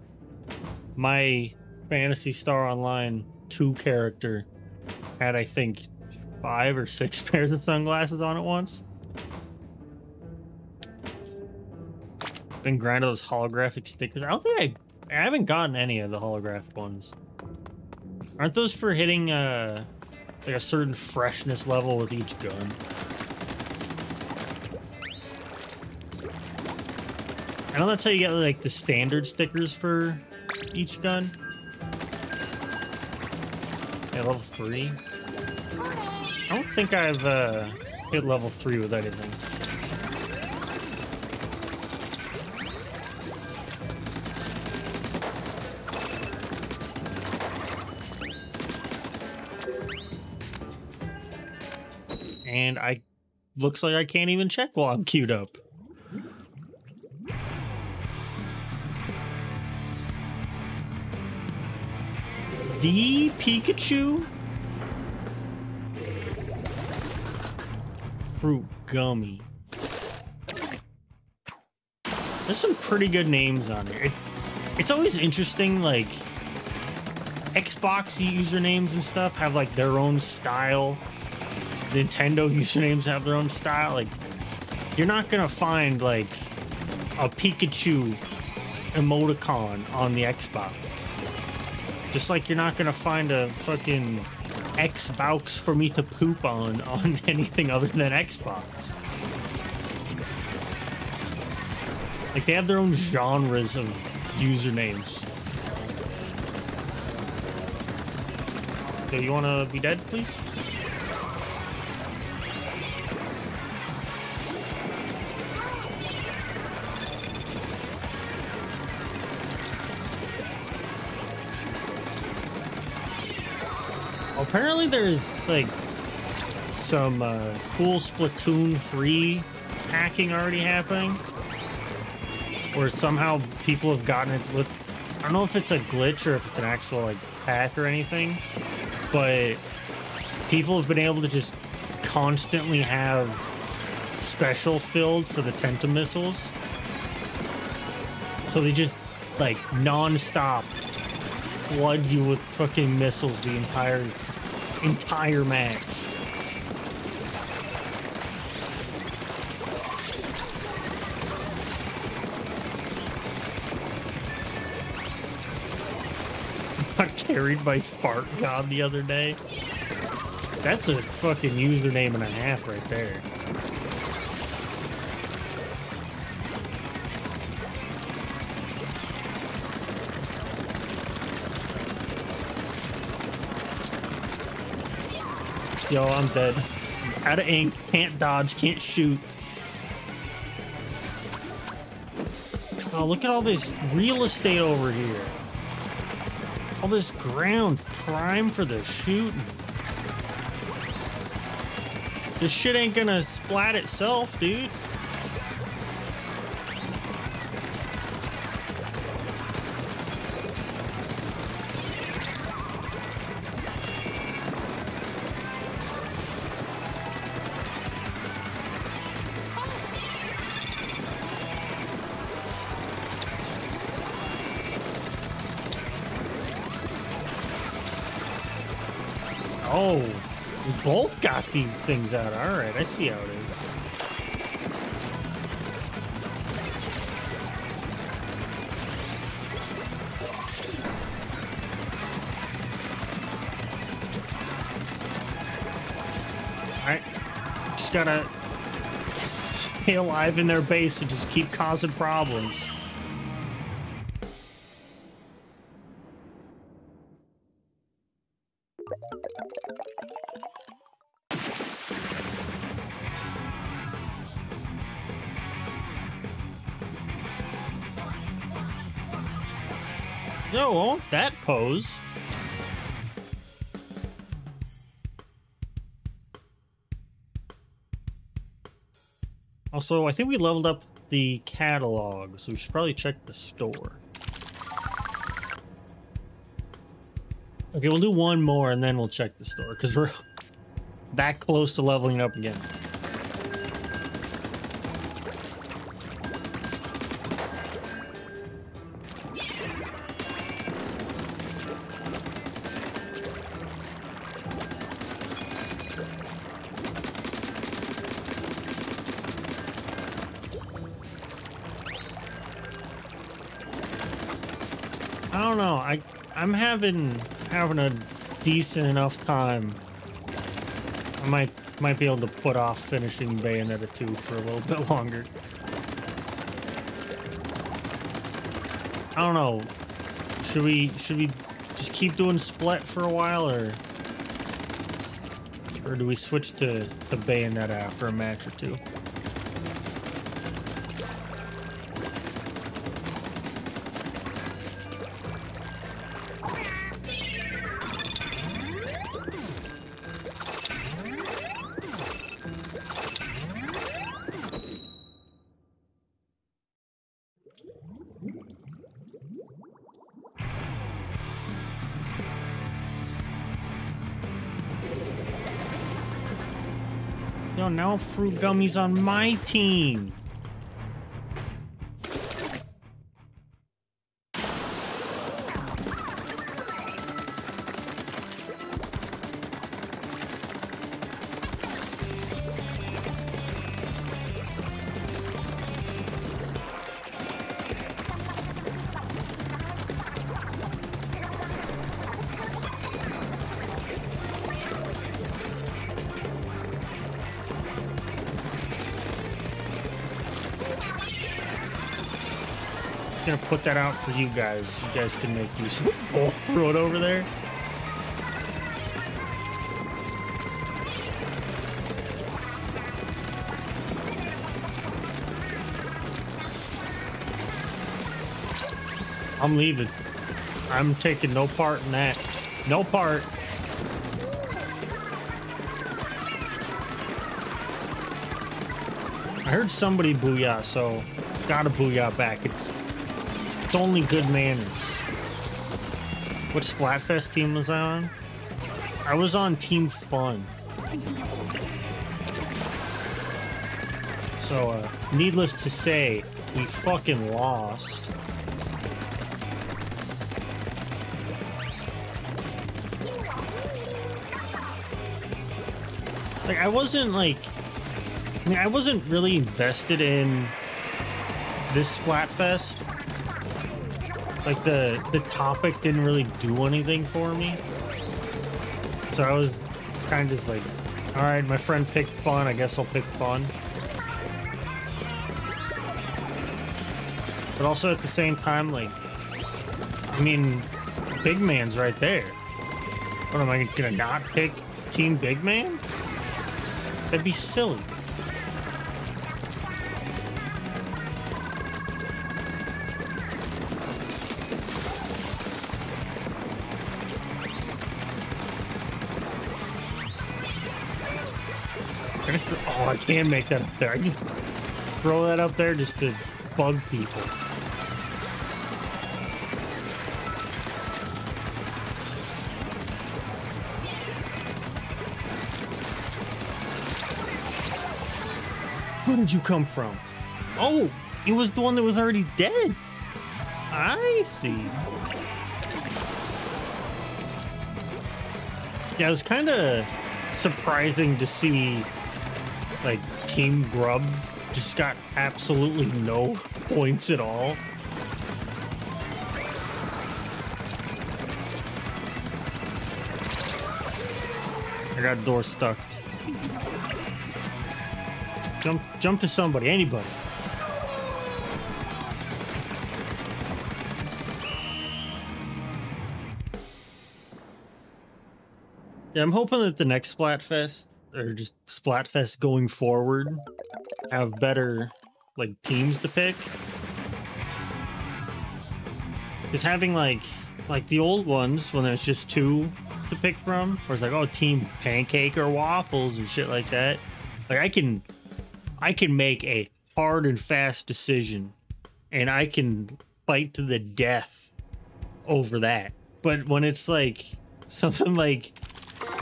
my Phantasy Star Online 2 character had, I think, five or six *laughs* pairs of sunglasses on at once. Been grinding those holographic stickers. I don't think I... I haven't gotten any of the holographic ones. Aren't those for hitting uh, like a certain freshness level with each gun? I know that's how you get like the standard stickers for each gun. Yeah, level three. I don't think I've uh, hit level three with anything. And I looks like I can't even check while I'm queued up. The Pikachu fruit gummy. There's some pretty good names on here. It, it's always interesting, like Xbox usernames and stuff have like their own style. Nintendo *laughs* usernames have their own style. Like, you're not gonna find like a Pikachu emoticon on the Xbox. Just like you're not gonna find a fucking Xbox for me to poop on *laughs* on anything other than Xbox. Like they have their own genres of usernames. So you wanna be dead, please? Apparently there's like some uh, cool Splatoon 3 hacking already happening. Where somehow people have gotten it with I don't know if it's a glitch or if it's an actual like hack or anything, but people have been able to just constantly have special filled for the Tenta missiles. So they just like non-stop flood you with fucking missiles the entire entire match. *laughs* Carried by Fart God the other day. That's a fucking username and a half right there. Yo, I'm dead. Out of ink, can't dodge, can't shoot. Oh, look at all this real estate over here. All this ground prime for the shooting. This shit ain't gonna splat itself, dude. These things out. All right, I see how it is. All right, just gotta stay alive in their base and just keep causing problems. That pose? Also, I think we leveled up the catalog, so we should probably check the store. Okay, we'll do one more and then we'll check the store, because we're *laughs* that close to leveling up again. Don't know. I I'm having having a decent enough time. I might might be able to put off finishing Bayonetta 2 for a little *laughs* bit longer. I don't know. Should we should we just keep doing Split for a while or or do we switch to to Bayonetta after a match or two? Fruit gummies on my team. Put that out for you guys. You guys can make use of it. Throw it over there. I'm leaving. I'm taking no part in that. No part. I heard somebody booyah, so gotta booyah back. It's it's only good manners. What Splatfest team was I on? I was on Team Fun. So, uh, needless to say, we fucking lost. Like, I wasn't, like... I mean, I wasn't really invested in this Splatfest like the the topic didn't really do anything for me. So I was kind of just like, all right, my friend picked fun. I guess I'll pick fun. But also at the same time, like, I mean, Big Man's right there. What am I gonna not pick Team Big Man? That'd be silly. I can make that up there. I can throw that up there just to bug people. Where did you come from? Oh, it was the one that was already dead. I see. Yeah, it was kind of surprising to see like Team Grub just got absolutely no points at all. I got door stuck. Jump jump to somebody, anybody. Yeah, I'm hoping that the next Splatfest or just Splatfest going forward have better like teams to pick. Because having like like the old ones when there's just two to pick from, or it's like oh team pancake or waffles and shit like that. Like I can I can make a hard and fast decision and I can fight to the death over that. But when it's like *laughs* something like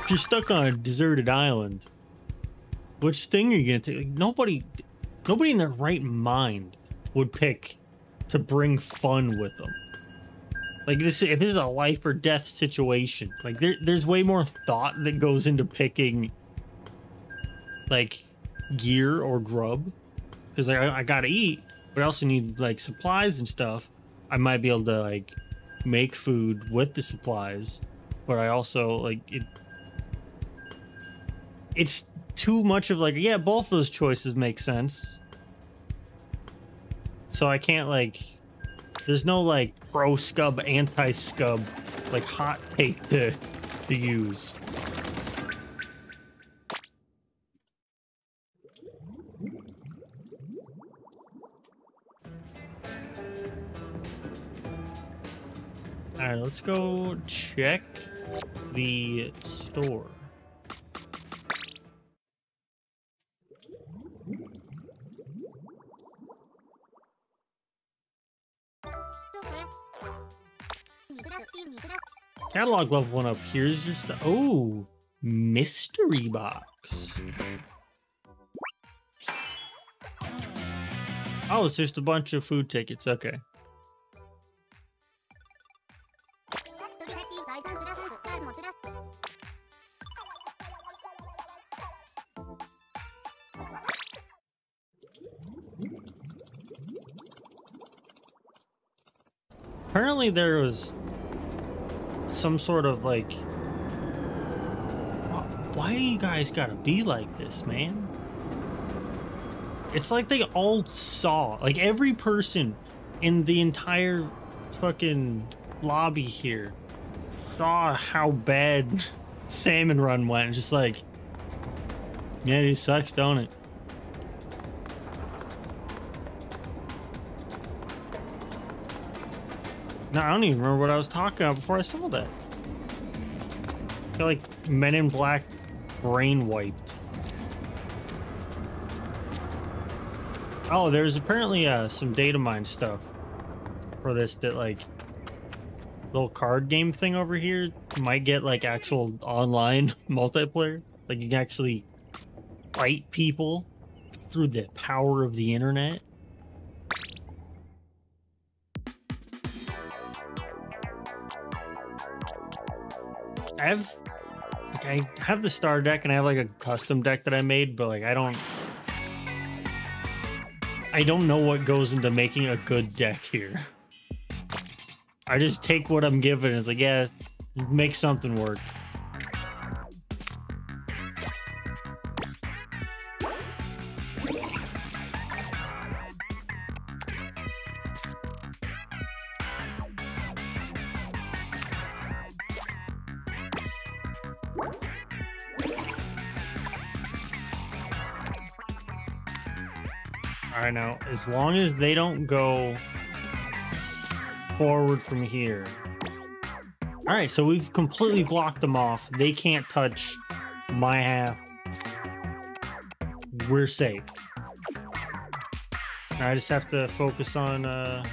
if you're stuck on a deserted island, which thing are you gonna take? Like, nobody, nobody in their right mind would pick to bring fun with them. Like this, if this is a life or death situation, like there, there's way more thought that goes into picking like gear or grub, because like I, I gotta eat, but I also need like supplies and stuff. I might be able to like make food with the supplies, but I also like it it's too much of like, yeah, both those choices make sense. So I can't like, there's no like pro scub, anti scub, like hot take to, to use. All right, let's go check the store. Catalog level one up. Here's your stuff. Oh, mystery box. Oh, it's just a bunch of food tickets. Okay. Apparently there was some sort of like why you guys gotta be like this, man? It's like they all saw, like every person in the entire fucking lobby here saw how bad *laughs* Salmon Run went. Just like, yeah, it sucks, don't it? I don't even remember what I was talking about before I saw that. I feel like Men in Black brain wiped. Oh, there's apparently uh, some data mine stuff for this that like little card game thing over here might get like actual online *laughs* multiplayer. Like you can actually fight people through the power of the internet. I have like I have the star deck and I have like a custom deck that I made, but like I don't I don't know what goes into making a good deck here. I just take what I'm given. It's like, yeah, make something work. As long as they don't go forward from here. All right, so we've completely blocked them off. They can't touch my half. We're safe. I just have to focus on uh,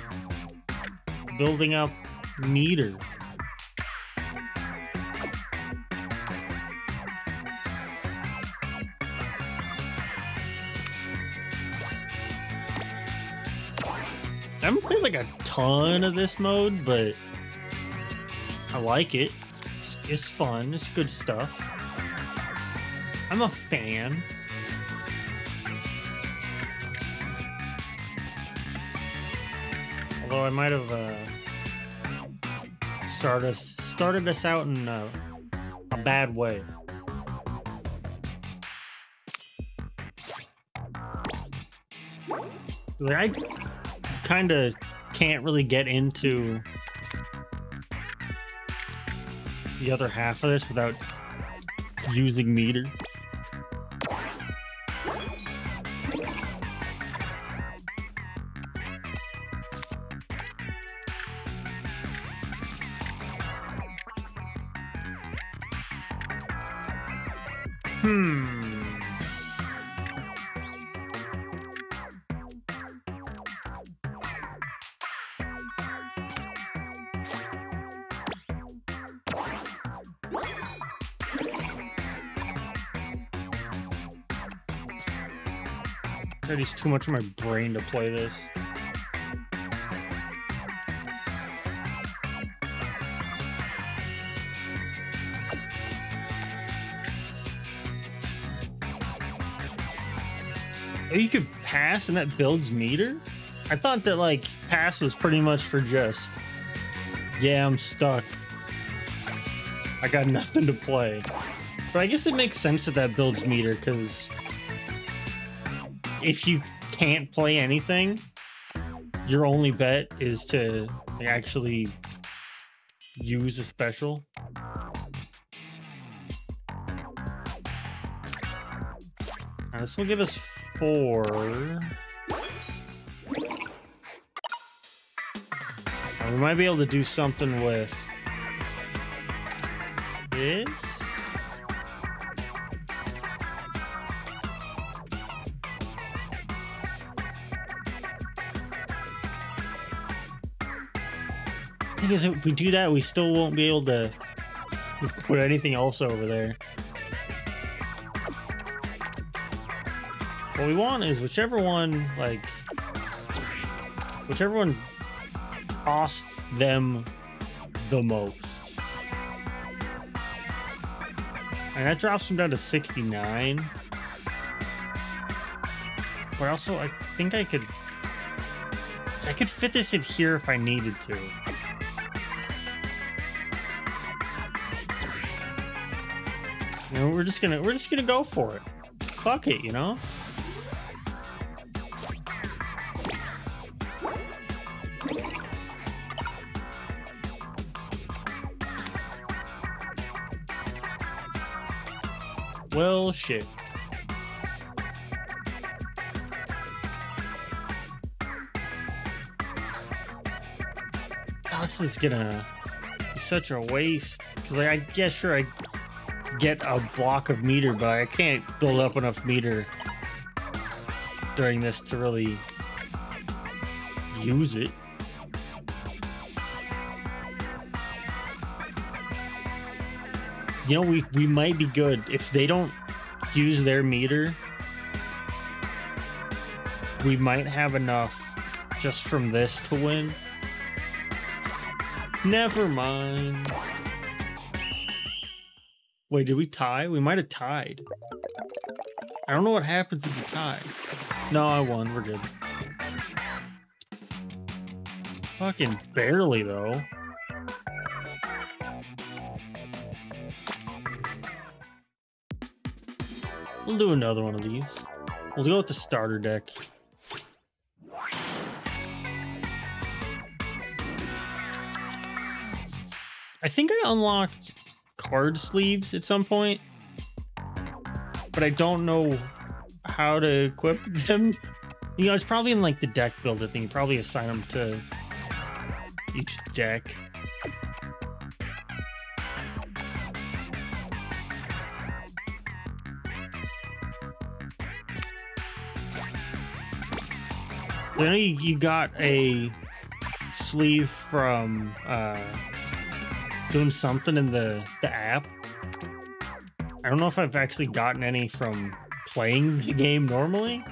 building up meter. Ton of this mode, but I like it. It's, it's fun. It's good stuff. I'm a fan. Although I might have uh, started us started us out in a, a bad way. Like I kind of can't really get into the other half of this without using meter. Too much of my brain to play this. Oh, you could pass and that builds meter? I thought that like pass was pretty much for just, yeah, I'm stuck. I got nothing to play. But I guess it makes sense that that builds meter because if you can't play anything, your only bet is to actually use a special. Now, this will give us four. Now, we might be able to do something with this. Thing is, if we do that, we still won't be able to put anything else over there. What we want is whichever one, like, whichever one costs them the most. And that drops them down to 69. But also, I think I could... I could fit this in here if I needed to. You know, we're just gonna we're just gonna go for it. Fuck it, you know? Well, shit. Oh, gonna be such a waste. Cause like, I guess sure I get a block of meter, but I can't build up enough meter during this to really use it. You know, we, we might be good if they don't use their meter. We might have enough just from this to win. Never mind. Wait, did we tie? We might have tied. I don't know what happens if you tie. No, I won. We're good. Fucking barely, though. We'll do another one of these. We'll go with the starter deck. I think I unlocked card sleeves at some point, but I don't know how to equip *laughs* them. You know, it's probably in like the deck builder thing. You probably assign them to each deck. I know you, you got a sleeve from uh, doing something in the, the app. I don't know if I've actually gotten any from playing the game normally.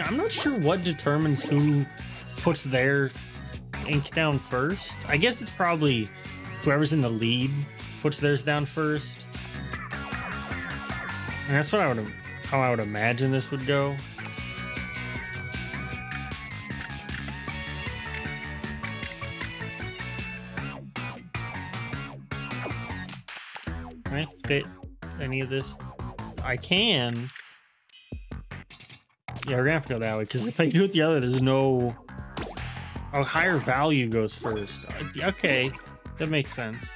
I'm not sure what determines who puts their ink down first. I guess it's probably whoever's in the lead puts theirs down first. And that's what I would how I would imagine this would go. Can I fit any of this? I can. Yeah, we're gonna have to go that way because if I do it the other, there's no. A higher value goes first. Uh, Okay, that makes sense.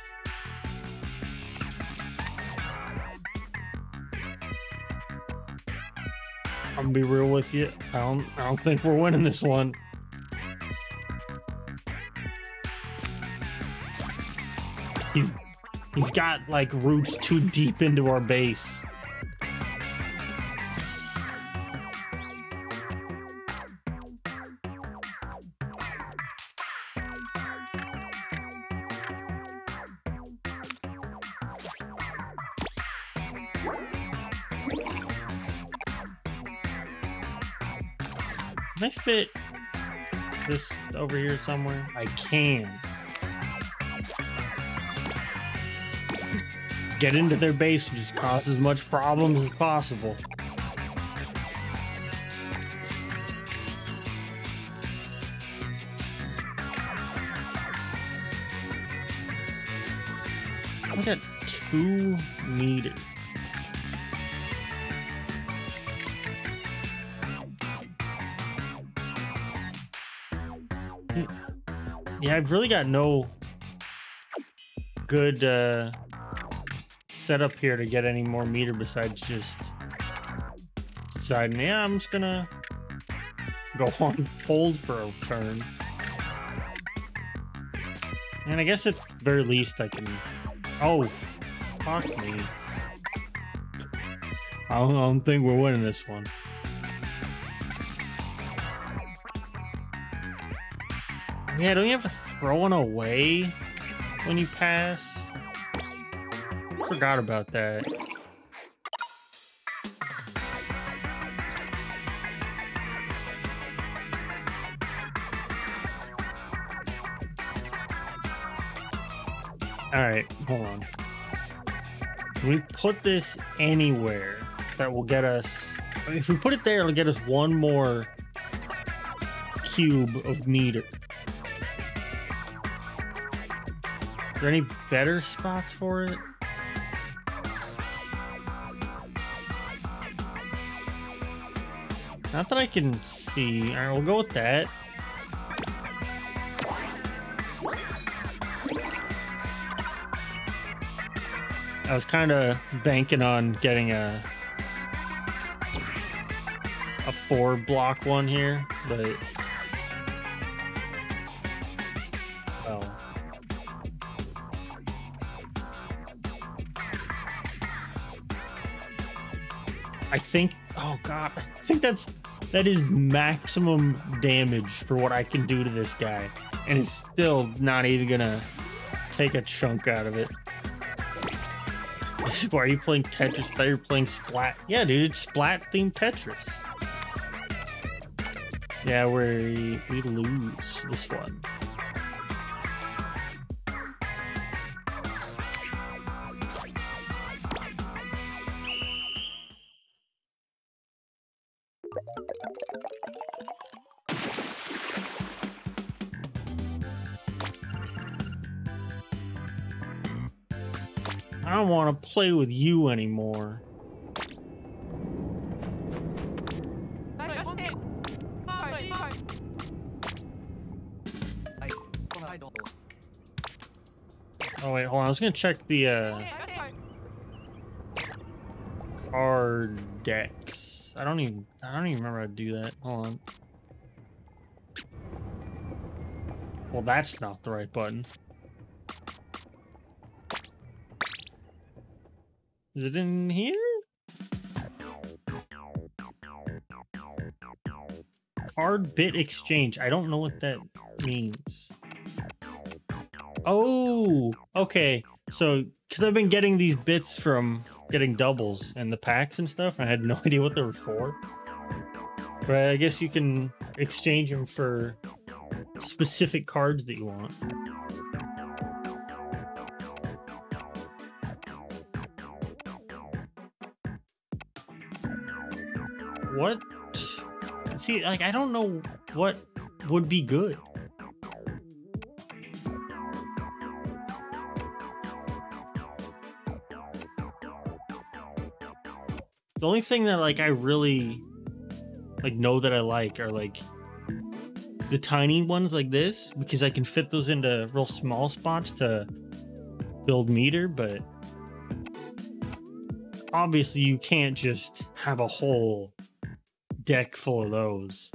I'm gonna be real with you. I don't. I don't think we're winning this one. He's he's got like roots too deep into our base. Over here somewhere? I can. Get into their base and just cause as much problems as possible. I got two meters. Yeah, I've really got no good uh, setup here to get any more meter besides just deciding, yeah, I'm just gonna go *laughs* on hold for a turn. And I guess at the very least I can... Oh, fuck me. I don't, I don't think we're winning this one. Yeah, don't you have to throw one away when you pass? Forgot about that. All right, hold on. Can we put this anywhere that will get us... If we put it there, it'll get us one more cube of meter. There any better spots for it? Not that I can see. All right, we'll go with that. I was kind of banking on getting a a four block one here, but think oh god, I think that's that is maximum damage for what I can do to this guy. And it's still not even gonna take a chunk out of it. *laughs* Why are you playing Tetris? Thought you playing Splat. Yeah, dude, it's Splat themed Tetris. Yeah, we we lose this one. Don't want to play with you anymore. Oh wait, hold on. I was gonna check the uh, card decks. I don't even. I don't even remember how to do that. Hold on. Well, that's not the right button. Is it in here? Card bit exchange. I don't know what that means. Oh, okay. So, because I've been getting these bits from getting doubles and the packs and stuff, I had no *laughs* idea what they were for. But I guess you can exchange them for specific cards that you want. What? See, like, I don't know what would be good. The only thing that like I really like know that I like are like the tiny ones like this because I can fit those into real small spots to build meter, but obviously you can't just have a whole deck full of those.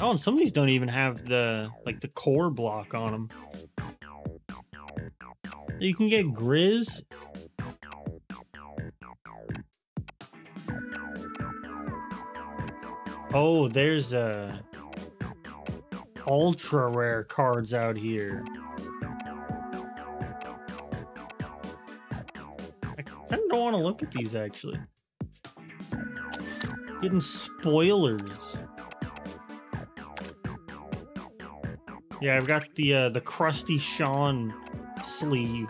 Oh, and some of these don't even have the like the core block on them. You can get Grizz. Oh, there's a ultra rare cards out here. Of want to look at these actually. Getting spoilers. Yeah, I've got the uh, the crusty Sean sleeve.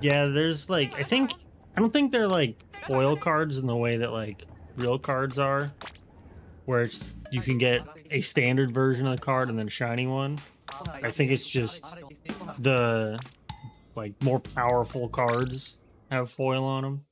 Yeah, there's like I think I don't think they're like foil cards in the way that like real cards are, where it's you can get a standard version of the card and then a shiny one. I think it's just the like more powerful cards have foil on them.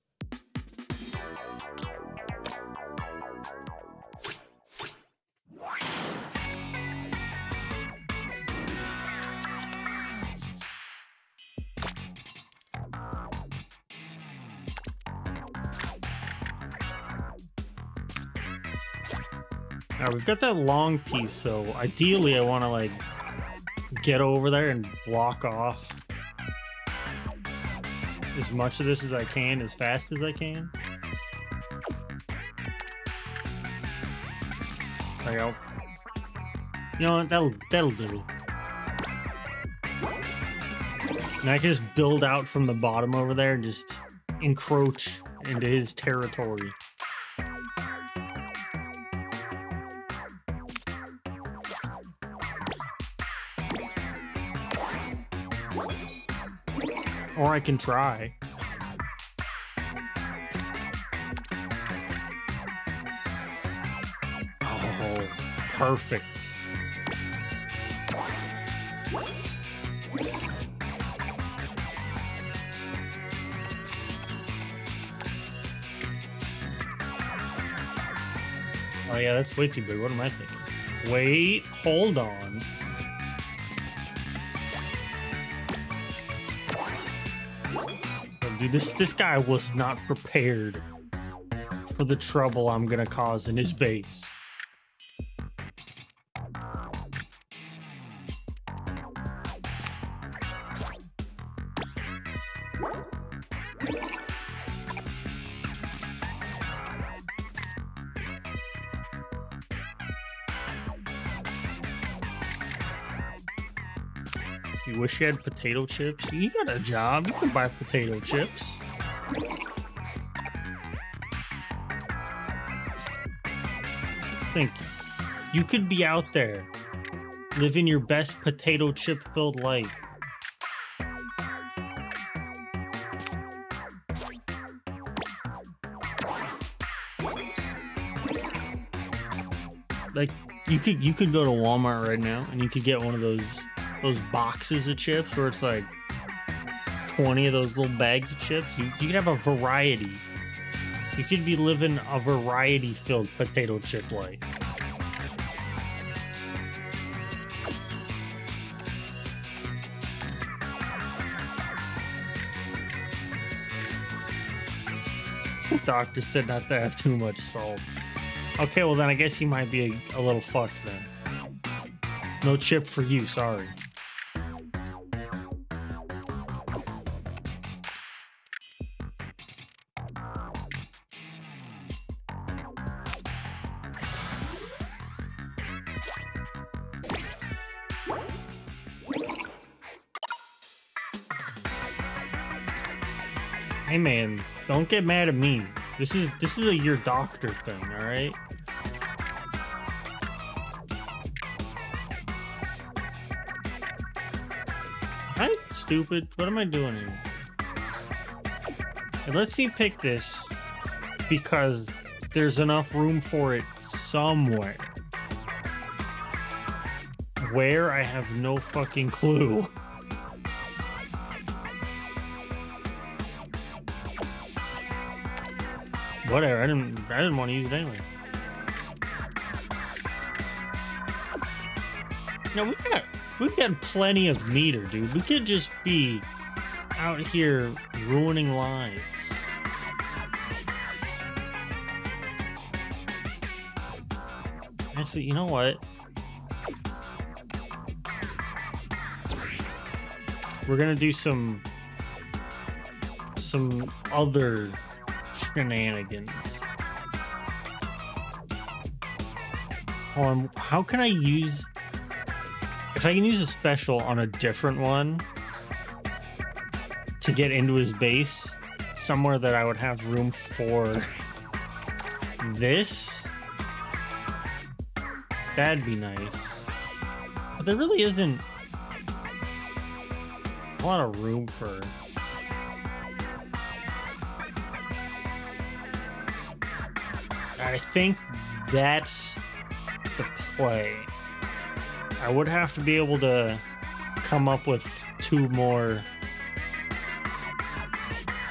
We've got that long piece, so ideally I want to like get over there and block off as much of this as I can, as fast as I can. There you go. You know what? That'll, that'll do. And I can just build out from the bottom over there and just encroach into his territory. Or I can try. Oh, perfect. Oh yeah, that's way too big. What am I thinking? Wait, hold on. Dude, this this guy was not prepared for the trouble I'm gonna cause in his base. Wish had potato chips? You got a job. You can buy potato chips. Think you could be out there living your best potato chip filled life. Like you could you could go to Walmart right now and you could get one of those those boxes of chips where it's like 20 of those little bags of chips. You, you could have a variety. You could be living a variety filled potato chip life. Doctor said not to have too much salt. Okay, well then I guess you might be a, a little fucked then. No chip for you, sorry. Don't get mad at me. This is this is a your doctor thing, all right? Am I stupid? What am I doing here? And let's see pick this because there's enough room for it somewhere. Where I have no fucking clue. *laughs* Whatever, I didn't I didn't want to use it anyways. No, we got we've got plenty of meter, dude. We could just be out here ruining lives. Actually, you know what? We're gonna do some some other shenanigans. How can I use... If I can use a special on a different one to get into his base, somewhere that I would have room for this, that'd be nice. But there really isn't a lot of room for I think that's the play. I would have to be able to come up with two more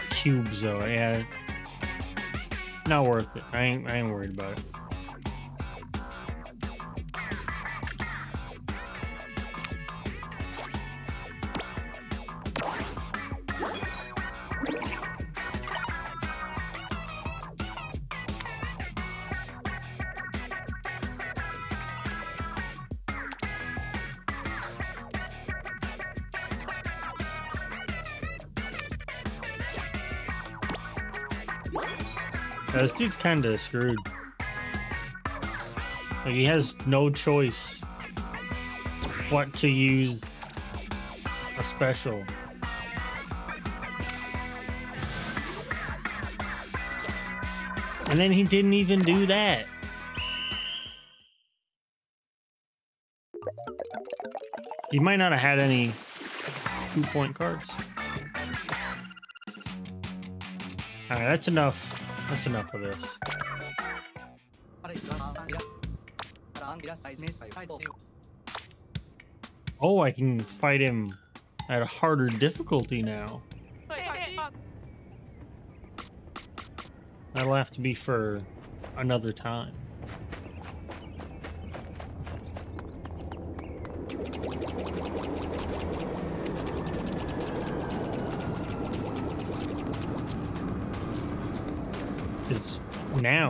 cubes though. Yeah. Not worth it. I ain't I ain't worried about it. This dude's kind of screwed. Like he has no choice what to use a special. And then he didn't even do that. He might not have had any two point cards. Alright, that's enough. That's enough of this. Oh, I can fight him at a harder difficulty now. That'll have to be for another time.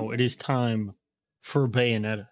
It is time for Bayonetta.